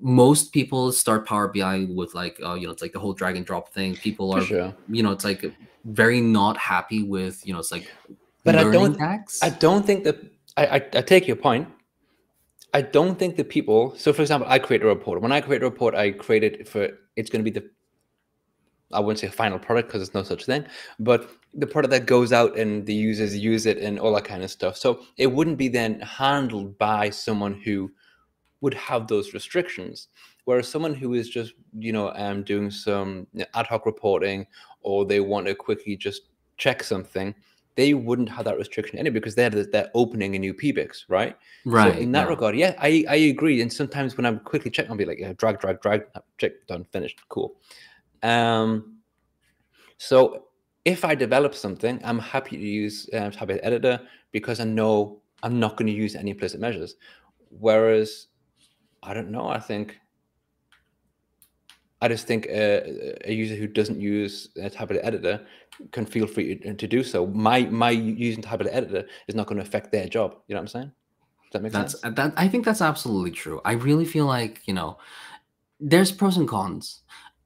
most people start Power BI with like, uh, you know, it's like the whole drag and drop thing. People are, sure. you know, it's like very not happy with, you know, it's like. But I don't. Tax. I don't think that. I, I I take your point. I don't think the people. So, for example, I create a report. When I create a report, I create it for. It's going to be the. I wouldn't say final product because there's no such thing, but the product that goes out and the users use it and all that kind of stuff. So it wouldn't be then handled by someone who would have those restrictions. Whereas someone who is just, you know, um, doing some ad hoc reporting or they want to quickly just check something, they wouldn't have that restriction anyway because they're they're opening a new PBIX, right? Right. So in that yeah. regard, yeah, I, I agree. And sometimes when I'm quickly checking, I'll be like, yeah, drag, drag, drag, check, done, finished, cool. Um, so if I develop something, I'm happy to use Tabular Editor because I know I'm not going to use any implicit measures. Whereas I don't know. I think I just think a, a user who doesn't use a tabular editor can feel free to, to, do so. My my using tabular editor is not going to affect their job. You know what I'm saying? Does that make that's, sense? That I think that's absolutely true. I really feel like you know, there's pros and cons,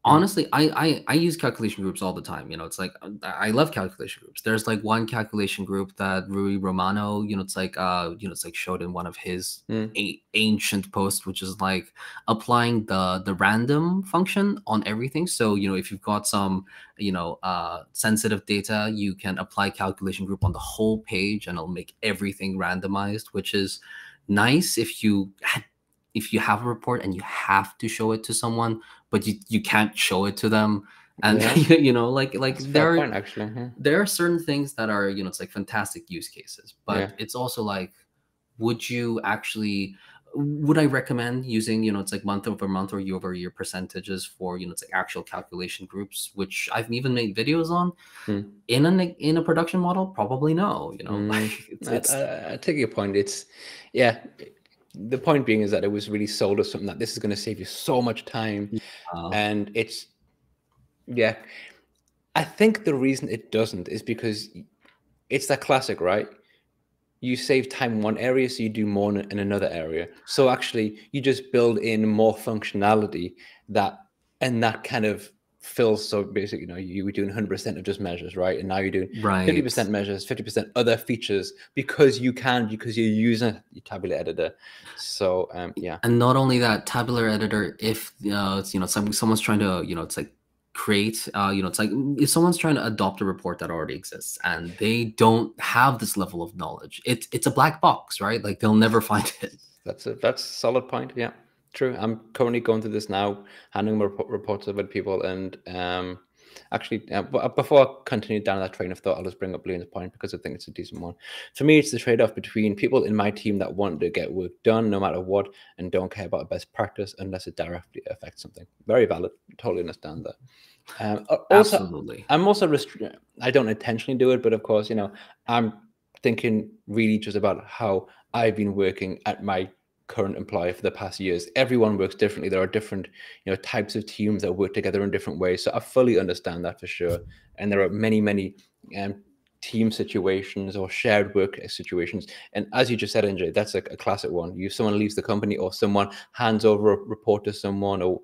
honestly I, I i use calculation groups all the time you know it's like uh, i love calculation groups. There's like one calculation group that rui romano you know it's like uh you know it's like showed in one of his mm. a- ancient posts which is like applying the the random function on everything. So you know if you've got some you know uh sensitive data you can apply calculation group on the whole page and it'll make everything randomized which is nice if you if you have a report and you have to show it to someone but you, you can't show it to them and yeah. you know like like That's there are point, actually yeah. there are certain things that are you know it's like fantastic use cases but yeah. it's also like would you actually would i recommend using you know it's like month over month or year over year percentages for you know it's like actual calculation groups which i've even made videos on hmm. in a in a production model probably no you know mm. like it's, it's... I, I, I take your point it's yeah the point being is that it was really sold as something that this is going to save you so much time yeah. and it's yeah i think the reason it doesn't is because it's that classic right you save time in one area, so you do more in, in another area. So actually, you just build in more functionality that and that kind of fills. So basically, you know, you were doing 100% of just measures, right? And now you're doing right 50% measures, 50% other features because you can, because you're using your tabular editor. So um, yeah. and not only that tabular editor if uh, it's, you know some, someone's trying to you know it's like create uh, you know it's like if someone's trying to adopt a report that already exists and they don't have this level of knowledge it's it's a black box right like they'll never find it That's a that's a solid point. Yeah, true. I'm currently going through this now, handing rep- reports over to people, and um, actually, uh, b- before I continue down that train of thought, I'll just bring up Leon's point because I think it's a decent one. For me, it's the trade-off between people in my team that want to get work done no matter what, and don't care about best practice unless it directly affects something. Very valid. Totally understand that. Um, also, absolutely I'm also restri- I don't intentionally do it, but of course, you know, I'm thinking really just about how I've been working at my current employer for the past years. Everyone works differently. There are different, you know, types of teams that work together in different ways. So I fully understand that for sure. And there are many, many um, team situations or shared work situations. And as you just said, Injae, that's a, a classic one. You someone leaves the company or someone hands over a report to someone or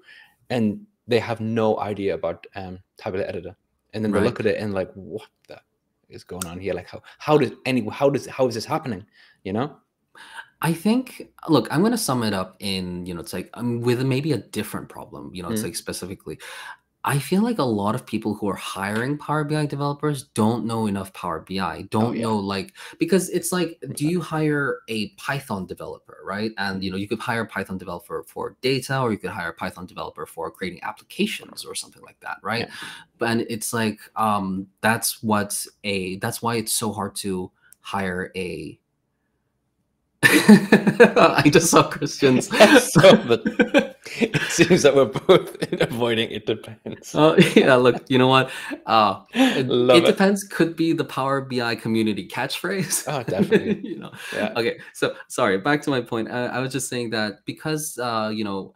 and they have no idea about um tabular editor. And then they look at it and like, what the is going on here? Like how how does any how does how is this happening? You know? I think, look, I'm going to sum it up in, you know, it's like um, with maybe a different problem, you know, it's Mm. like specifically. I feel like a lot of people who are hiring Power BI developers don't know enough Power BI, don't Oh, yeah. know like, because it's like, do you hire a Python developer, right? And, you know, you could hire a Python developer for data, or you could hire a Python developer for creating applications or something like that, right? But and it's like, um, that's what a, that's why it's so hard to hire a, I just saw Christian's. so, but it seems that we're both avoiding it depends. Uh, yeah, look, you know what? Uh, it it. depends. Could be the Power BI community catchphrase. Oh, definitely. you know. Yeah. Okay, so sorry. Back to my point. I, I was just saying that because uh, you know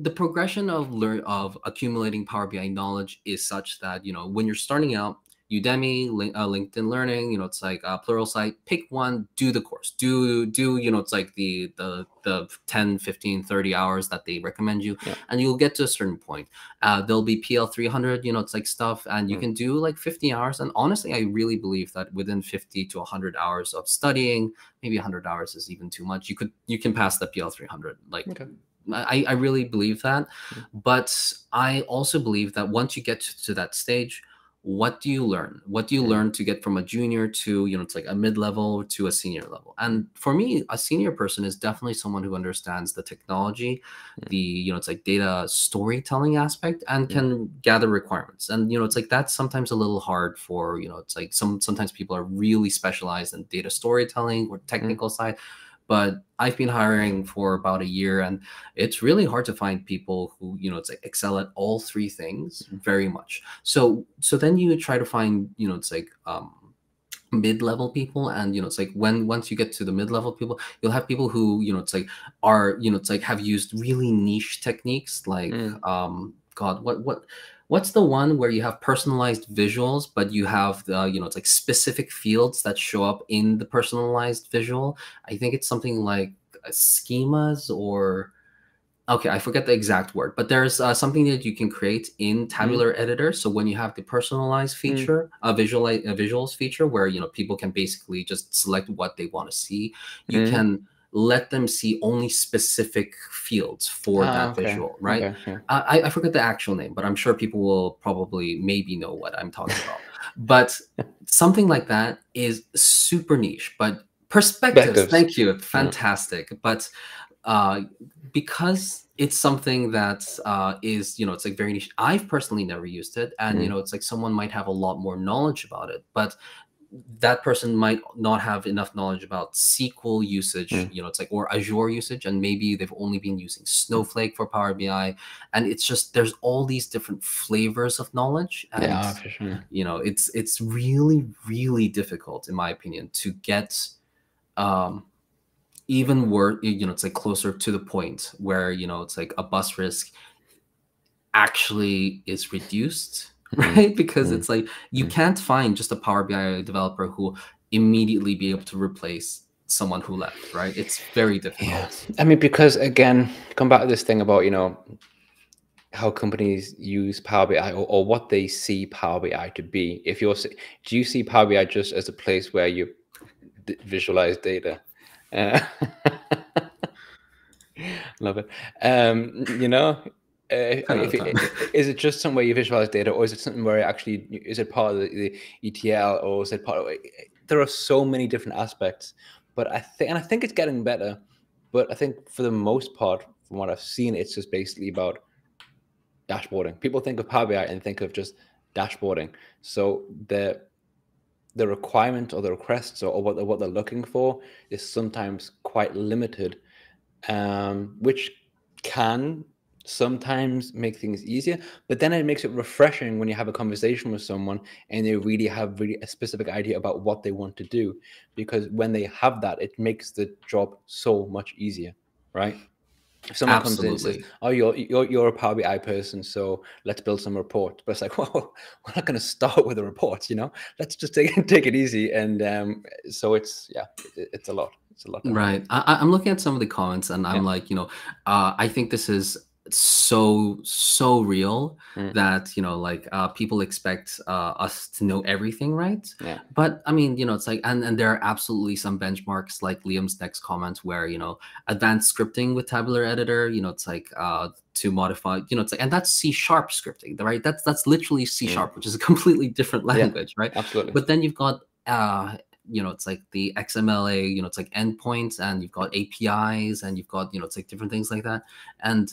the progression of learn of accumulating Power BI knowledge is such that you know when you're starting out, Udemy, Lin- uh, LinkedIn Learning, you know, it's like a Pluralsight. Pick one, do the course. Do do you know? It's like the the the 10, 15, 30 hours that they recommend you, Yeah. and you'll get to a certain point. Uh, there'll be PL 300, you know, it's like stuff, and you Mm. can do like 50 hours. And honestly, I really believe that within 50 to 100 hours of studying, maybe 100 hours is even too much. You could you can pass the PL 300. Like Okay. I, I really believe that. Mm. But I also believe that once you get to, to that stage, what do you learn? What do you Mm. learn to get from a junior to, you know, it's like a mid level to a senior level? And for me, a senior person is definitely someone who understands the technology, Mm. the, you know, it's like data storytelling aspect and Mm. can gather requirements. And, you know, it's like that's sometimes a little hard for, you know, it's like some sometimes people are really specialized in data storytelling or technical side but I've been hiring for about a year and it's really hard to find people who, you know, it's like excel at all three things very much. So so then you try to find, you know, it's like um mid-level people and you know it's like when once you get to the mid-level people you'll have people who you know it's like are you know it's like have used really niche techniques like Mm. um god what what what's the one where you have personalized visuals but you have the you know it's like specific fields that show up in the personalized visual? I think it's something like uh, schemas or okay i forget the exact word but there's uh, something that you can create in tabular editor. So when you have the personalized feature a visual a visuals feature where you know people can basically just select what they want to see you Mhm. can let them see only specific fields for Ah, that okay, visual right okay, yeah. I, I forget the actual name, but I'm sure people will probably maybe know what I'm talking about. but something like that is super niche, but perspectives. Perspectives. Thank you, fantastic. But uh, because it's something that uh, is, you know, it's like very niche. I've personally never used it, and you Mm. know, it's like someone might have a lot more knowledge about it, but that person might not have enough knowledge about SQL usage, Mm. you know, it's like or Azure usage, and maybe they've only been using Snowflake for Power BI, and it's just there's all these different flavors of knowledge, and yeah, for sure. you know, it's it's really really difficult, in my opinion, to get um even word you know it's like closer to the point where you know it's like a bus risk actually is reduced. right because Mhm. it's like you Mhm. can't find just a power bi developer who immediately be able to replace someone who left, right? It's very difficult. Yeah. I mean, because again, come back to this thing about, you know, how companies use Power BI or, or what they see Power BI to be. If you're, do you see Power BI just as a place where you visualize data? Uh, love it. Um, you know, uh, it, is it just somewhere you visualize data, or is it something where it actually is it part of the, the ETL, or is it part of? There are so many different aspects, but I think, and I think it's getting better. But I think for the most part, from what I've seen, it's just basically about dashboarding. People think of Power BI and think of just dashboarding. So the the requirement or the requests or, or what, what they're looking for is sometimes quite limited, um, which can sometimes make things easier but then it makes it refreshing when you have a conversation with someone and they really have really a specific idea about what they want to do because when they have that it makes the job so much easier right if someone Absolutely. comes in and says oh you're, you're you're a power bi person so let's build some report but it's like well we're not going to start with a report you know let's just take, take it easy and um, so it's yeah it, it's a lot it's a lot right I, am looking at some of the comments and i'm yeah. like you know uh, i think this is so so real mm. that you know like uh, people expect uh, us to know everything right? Yeah. But i mean you know it's like and and there are absolutely some benchmarks like liam's next comment where you know advanced scripting with tabular editor you know it's like uh to modify you know it's like and that's c sharp scripting right? That's that's literally c mm. sharp which is a completely different language yeah, right? Absolutely. But then you've got uh you know it's like the xmla you know it's like endpoints and you've got apis and you've got you know it's like different things like that. And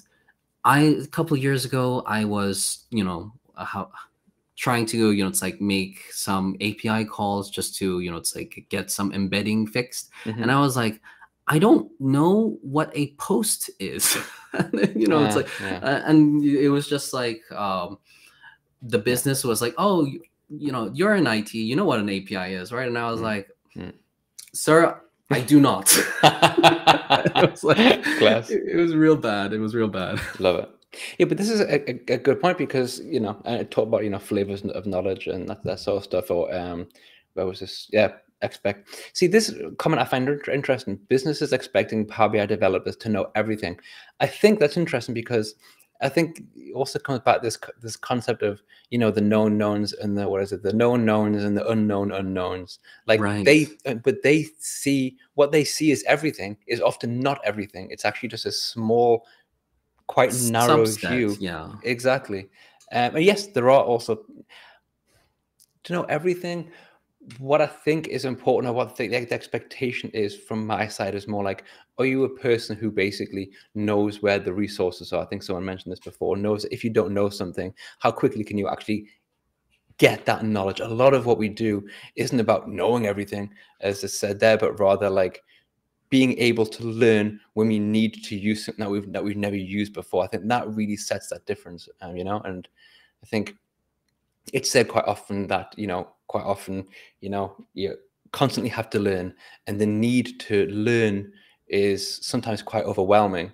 I a couple years ago I was you know how trying to you know it's like make some API calls just to you know it's like get some embedding fixed, mm-hmm. and I was like. I don't know what a post is. you know, yeah, it's like, yeah. uh, and it was just like um, the business was like, oh, you, you, know, you're in IT, you know what an API is, right? And I was mm-hmm. like, mm. sir, I do not. it was like Class. It, it, was real bad. It was real bad. Love it. Yeah, but this is a, a, a good point because you know I talk about you know flavors of knowledge and that, that sort of stuff. Or um, where was this? Yeah, expect. See, this comment I find interesting. Businesses expecting Power BI developers to know everything. I think that's interesting because I think also comes back this this concept of you know the known knowns and the what is it the known knowns and the unknown unknowns. Like right. they uh, but they see what they see is everything is often not everything. It's actually just a small quite narrow Subset, view. yeah. Exactly. Um, and yes there are also to know everything what I think is important, or what the, the, expectation is from my side, is more like, are you a person who basically knows where the resources are? I think someone mentioned this before. Knows if you don't know something, how quickly can you actually get that knowledge? A lot of what we do isn't about knowing everything, as I said there, but rather like being able to learn when we need to use something that we've that we've never used before. I think that really sets that difference, um, you know. And I think it's said quite often that you know quite often you know you constantly have to learn and the need to learn is sometimes quite overwhelming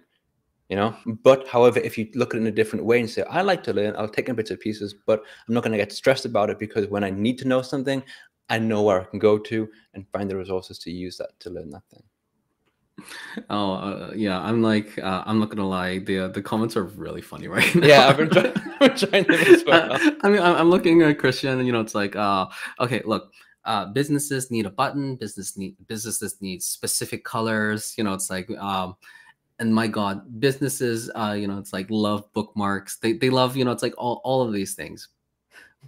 you know? But however if you look at it in a different way and say i like to learn i'll take in bits and pieces but i'm not going to get stressed about it because when i need to know something i know where i can go to and find the resources to use that to learn that thing Oh uh, yeah, I'm like uh, I'm not gonna lie. The uh, the comments are really funny right now. Yeah, I've been trying, been trying well. I mean, I'm looking at Christian, and you know, it's like, uh, okay, look, uh, businesses need a button. Business need businesses need specific colors. You know, it's like, um, and my God, businesses, uh, you know, it's like love bookmarks. They they love, you know, it's like all all of these things.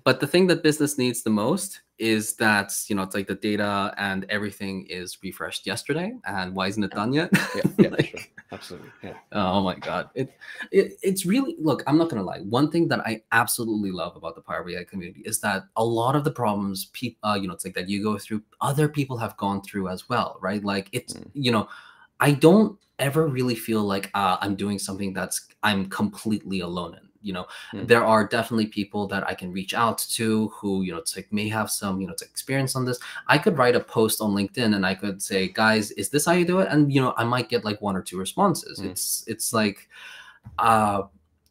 But the thing that business needs the most is that you know it's like the data and everything is refreshed yesterday and why isn't it done yet? Yeah, yeah like, sure. absolutely yeah. oh my god. It, it it's really look i'm not gonna lie. One thing that i absolutely love about the power bi community is that a lot of the problems people uh, you know it's like that you go through other people have gone through as well right? Like it's mm. you know i don't ever really feel like uh, i'm doing something that's i'm completely alone in you know mm. there are definitely people that i can reach out to who you know like may have some you know experience on this. I could write a post on linkedin and i could say guys is this how you do it? And you know i might get like one or two responses. Mm. it's it's like uh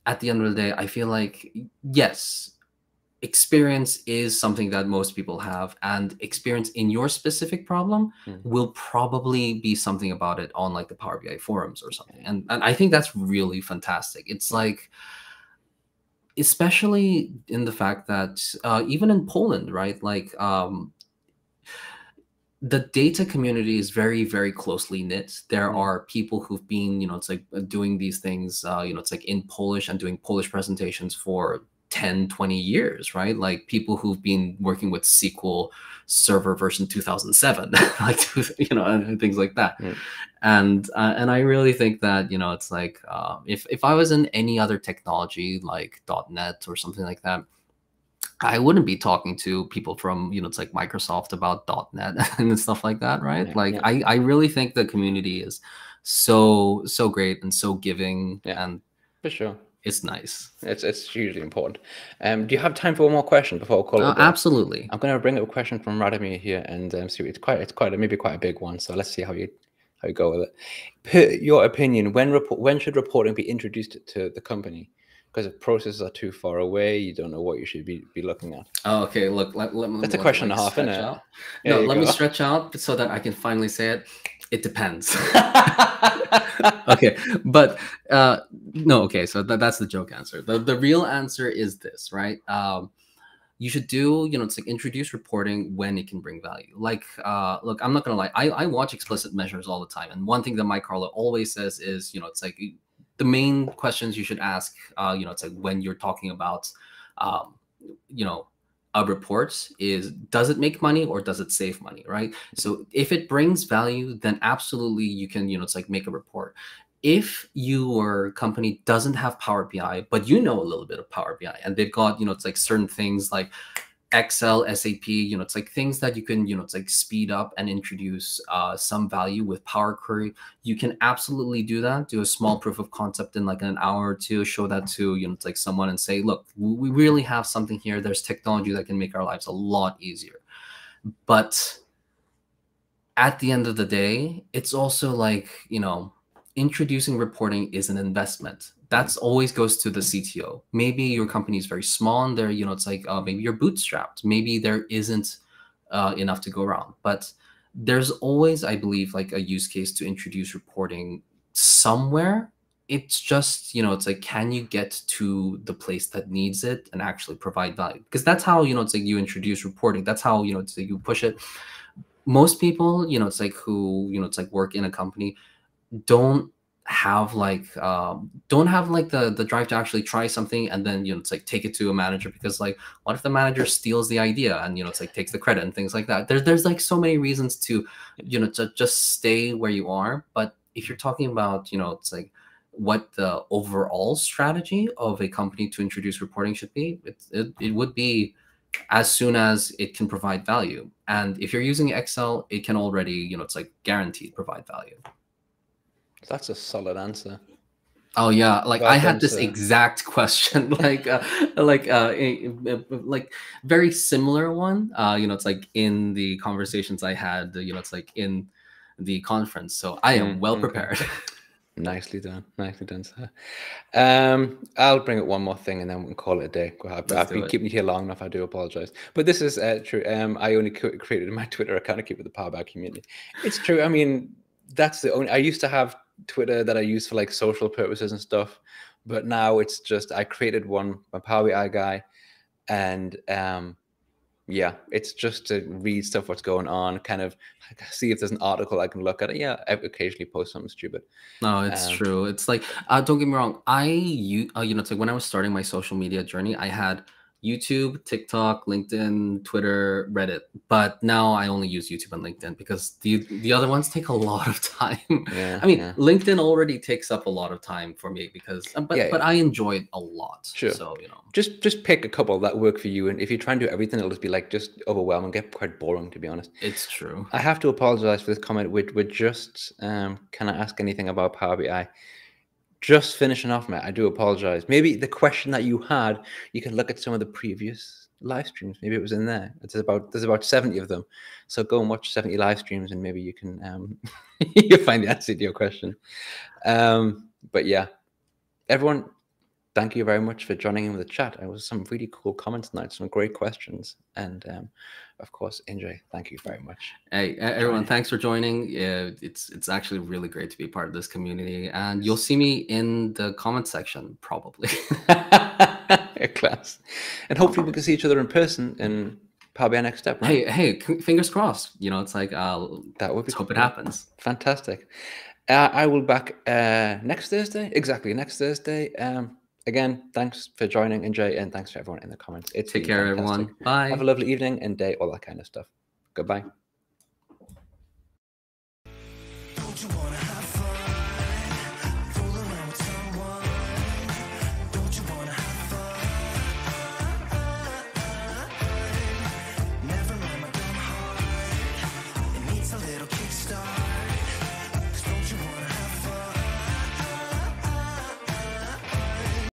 at the end of the day i feel like yes experience is something that most people have and experience in your specific problem Mm. will probably be something about it on like the power bi forums or something. And, and i think that's really fantastic. It's like especially in the fact that uh, even in poland right like um, the data community is very very closely knit there Mm. are people who've been you know it's like uh, doing these things uh, you know it's like in polish and doing polish presentations for 10 20 years right like people who've been working with sql server version 2007 like you know and, things like that Mm. and uh, and i really think that you know it's like uh, if if i was in any other technology like net or something like that I wouldn't be talking to people from, you know, it's like Microsoft about .NET and stuff like that, right? Yeah, like yeah. I, I really think the community is so so great and so giving Yeah. and For sure. It's nice. It's it's hugely important. Um, do you have time for one more question before I call it? Uh, absolutely. I'm going to bring up a question from Radomir here, and um, see. It's quite, it's quite, a, maybe quite a big one. So let's see how you, how you go with it. Per your opinion, when report, when should reporting be introduced to the company? Because if processes are too far away, you don't know what you should be, be looking at. Oh, okay, look, let, let me That's a let me, question and a half, isn't it? out. No, let me stretch out so that I can finally say it. It depends. okay but uh no okay so tha- that's the joke answer. The, the real answer is this right? Um you should do you know it's like introduce reporting when it can bring value. Like uh look i'm not gonna lie i, I watch explicit measures all the time and one thing that mike carlo always says is you know it's like the main questions you should ask uh you know it's like when you're talking about um you know a report is does it make money or does it save money right? So if it brings value then absolutely you can you know it's like make a report. If your company doesn't have power bi but you know a little bit of power bi and they've got you know it's like certain things like excel sap you know it's like things that you can you know it's like speed up and introduce uh, some value with power query. You can absolutely do that do a small proof of concept in like an hour or two show that to you know it's like someone and say look we we really have something here. There's technology that can make our lives a lot easier. But at the end of the day it's also like you know introducing reporting is an investment that's always goes to the cto maybe your company is very small and there you know it's like uh, maybe you're bootstrapped. Maybe there isn't uh, enough to go around. But there's always i believe like a use case to introduce reporting somewhere. It's just you know it's like can you get to the place that needs it and actually provide value? Because that's how you know it's like you introduce reporting. That's how you know it's like you push it. Most people you know it's like who you know it's like work in a company don't have like um don't have like the the drive to actually try something and then you know it's like take it to a manager because like what if the manager steals the idea and you know it's like takes the credit and things like that? There's there's like so many reasons to you know to just stay where you are but if you're talking about you know it's like what the overall strategy of a company to introduce reporting should be it, it, it would be as soon as it can provide value. And if you're using excel it can already you know it's like guaranteed provide value That's a solid answer. Oh yeah, like I had this exact question, like uh, like uh, eh, eh, like very similar one. Uh, you know, it's like in the conversations I had. You know, it's like in the conference. So I am Mm, well okay. prepared. Nicely done. Nicely done, sir. Um, I'll bring up one more thing and then we can call it a day. I've, I've been it. keeping you here long enough. I do apologize. But this is uh, true. Um, I only created my Twitter account to keep with the Power community. It's true. I mean, that's the only. I used to have Twitter that I use for like social purposes and stuff, but now it's just I created one, my Power BI guy, and um, yeah, it's just to read stuff what's going on, kind of see if there's an article I can look at. Yeah, I occasionally post something stupid. No, it's Um, true. It's like uh, don't get me wrong. I you uh, you know it's like when I was starting my social media journey, I had YouTube, TikTok, LinkedIn, Twitter, Reddit. But now I only use YouTube and LinkedIn because the the other ones take a lot of time. Yeah, I mean, yeah. LinkedIn already takes up a lot of time for me because, uh, but Yeah, but. I enjoy it a lot. Sure. So you know, just just pick a couple that work for you and if you try and do everything it'll just be like just overwhelming get quite boring to be honest it's true. i have to apologize for this comment we're, we're just um can i ask anything about power bi just finishing off mate i do apologize. Maybe the question that you had you can look at some of the previous live streams. Maybe it was in there. It's about there's about 70 of them. So go and watch 70 live streams and maybe you can um you find the answer to your question. Um but yeah everyone thank you very much for joining in with the chat. It was some really cool comments tonight, some great questions, and um, of course, Injae, thank you very much. Hey, everyone, thanks for joining. It's it's actually really great to be part of this community, and you'll see me in the comment section probably. Class, and hopefully we can see each other in person in probably our next step. Right? Hey, hey, fingers crossed. You know, it's like uh, that would be. Hope it happens. Fantastic. Uh, I will back uh, next Thursday. Exactly next Thursday. Um, again, thanks for joining, Injae, and thanks for everyone in the comments. It's Take care, fantastic. everyone. Bye. Have a lovely evening and day, all that kind of stuff. Goodbye.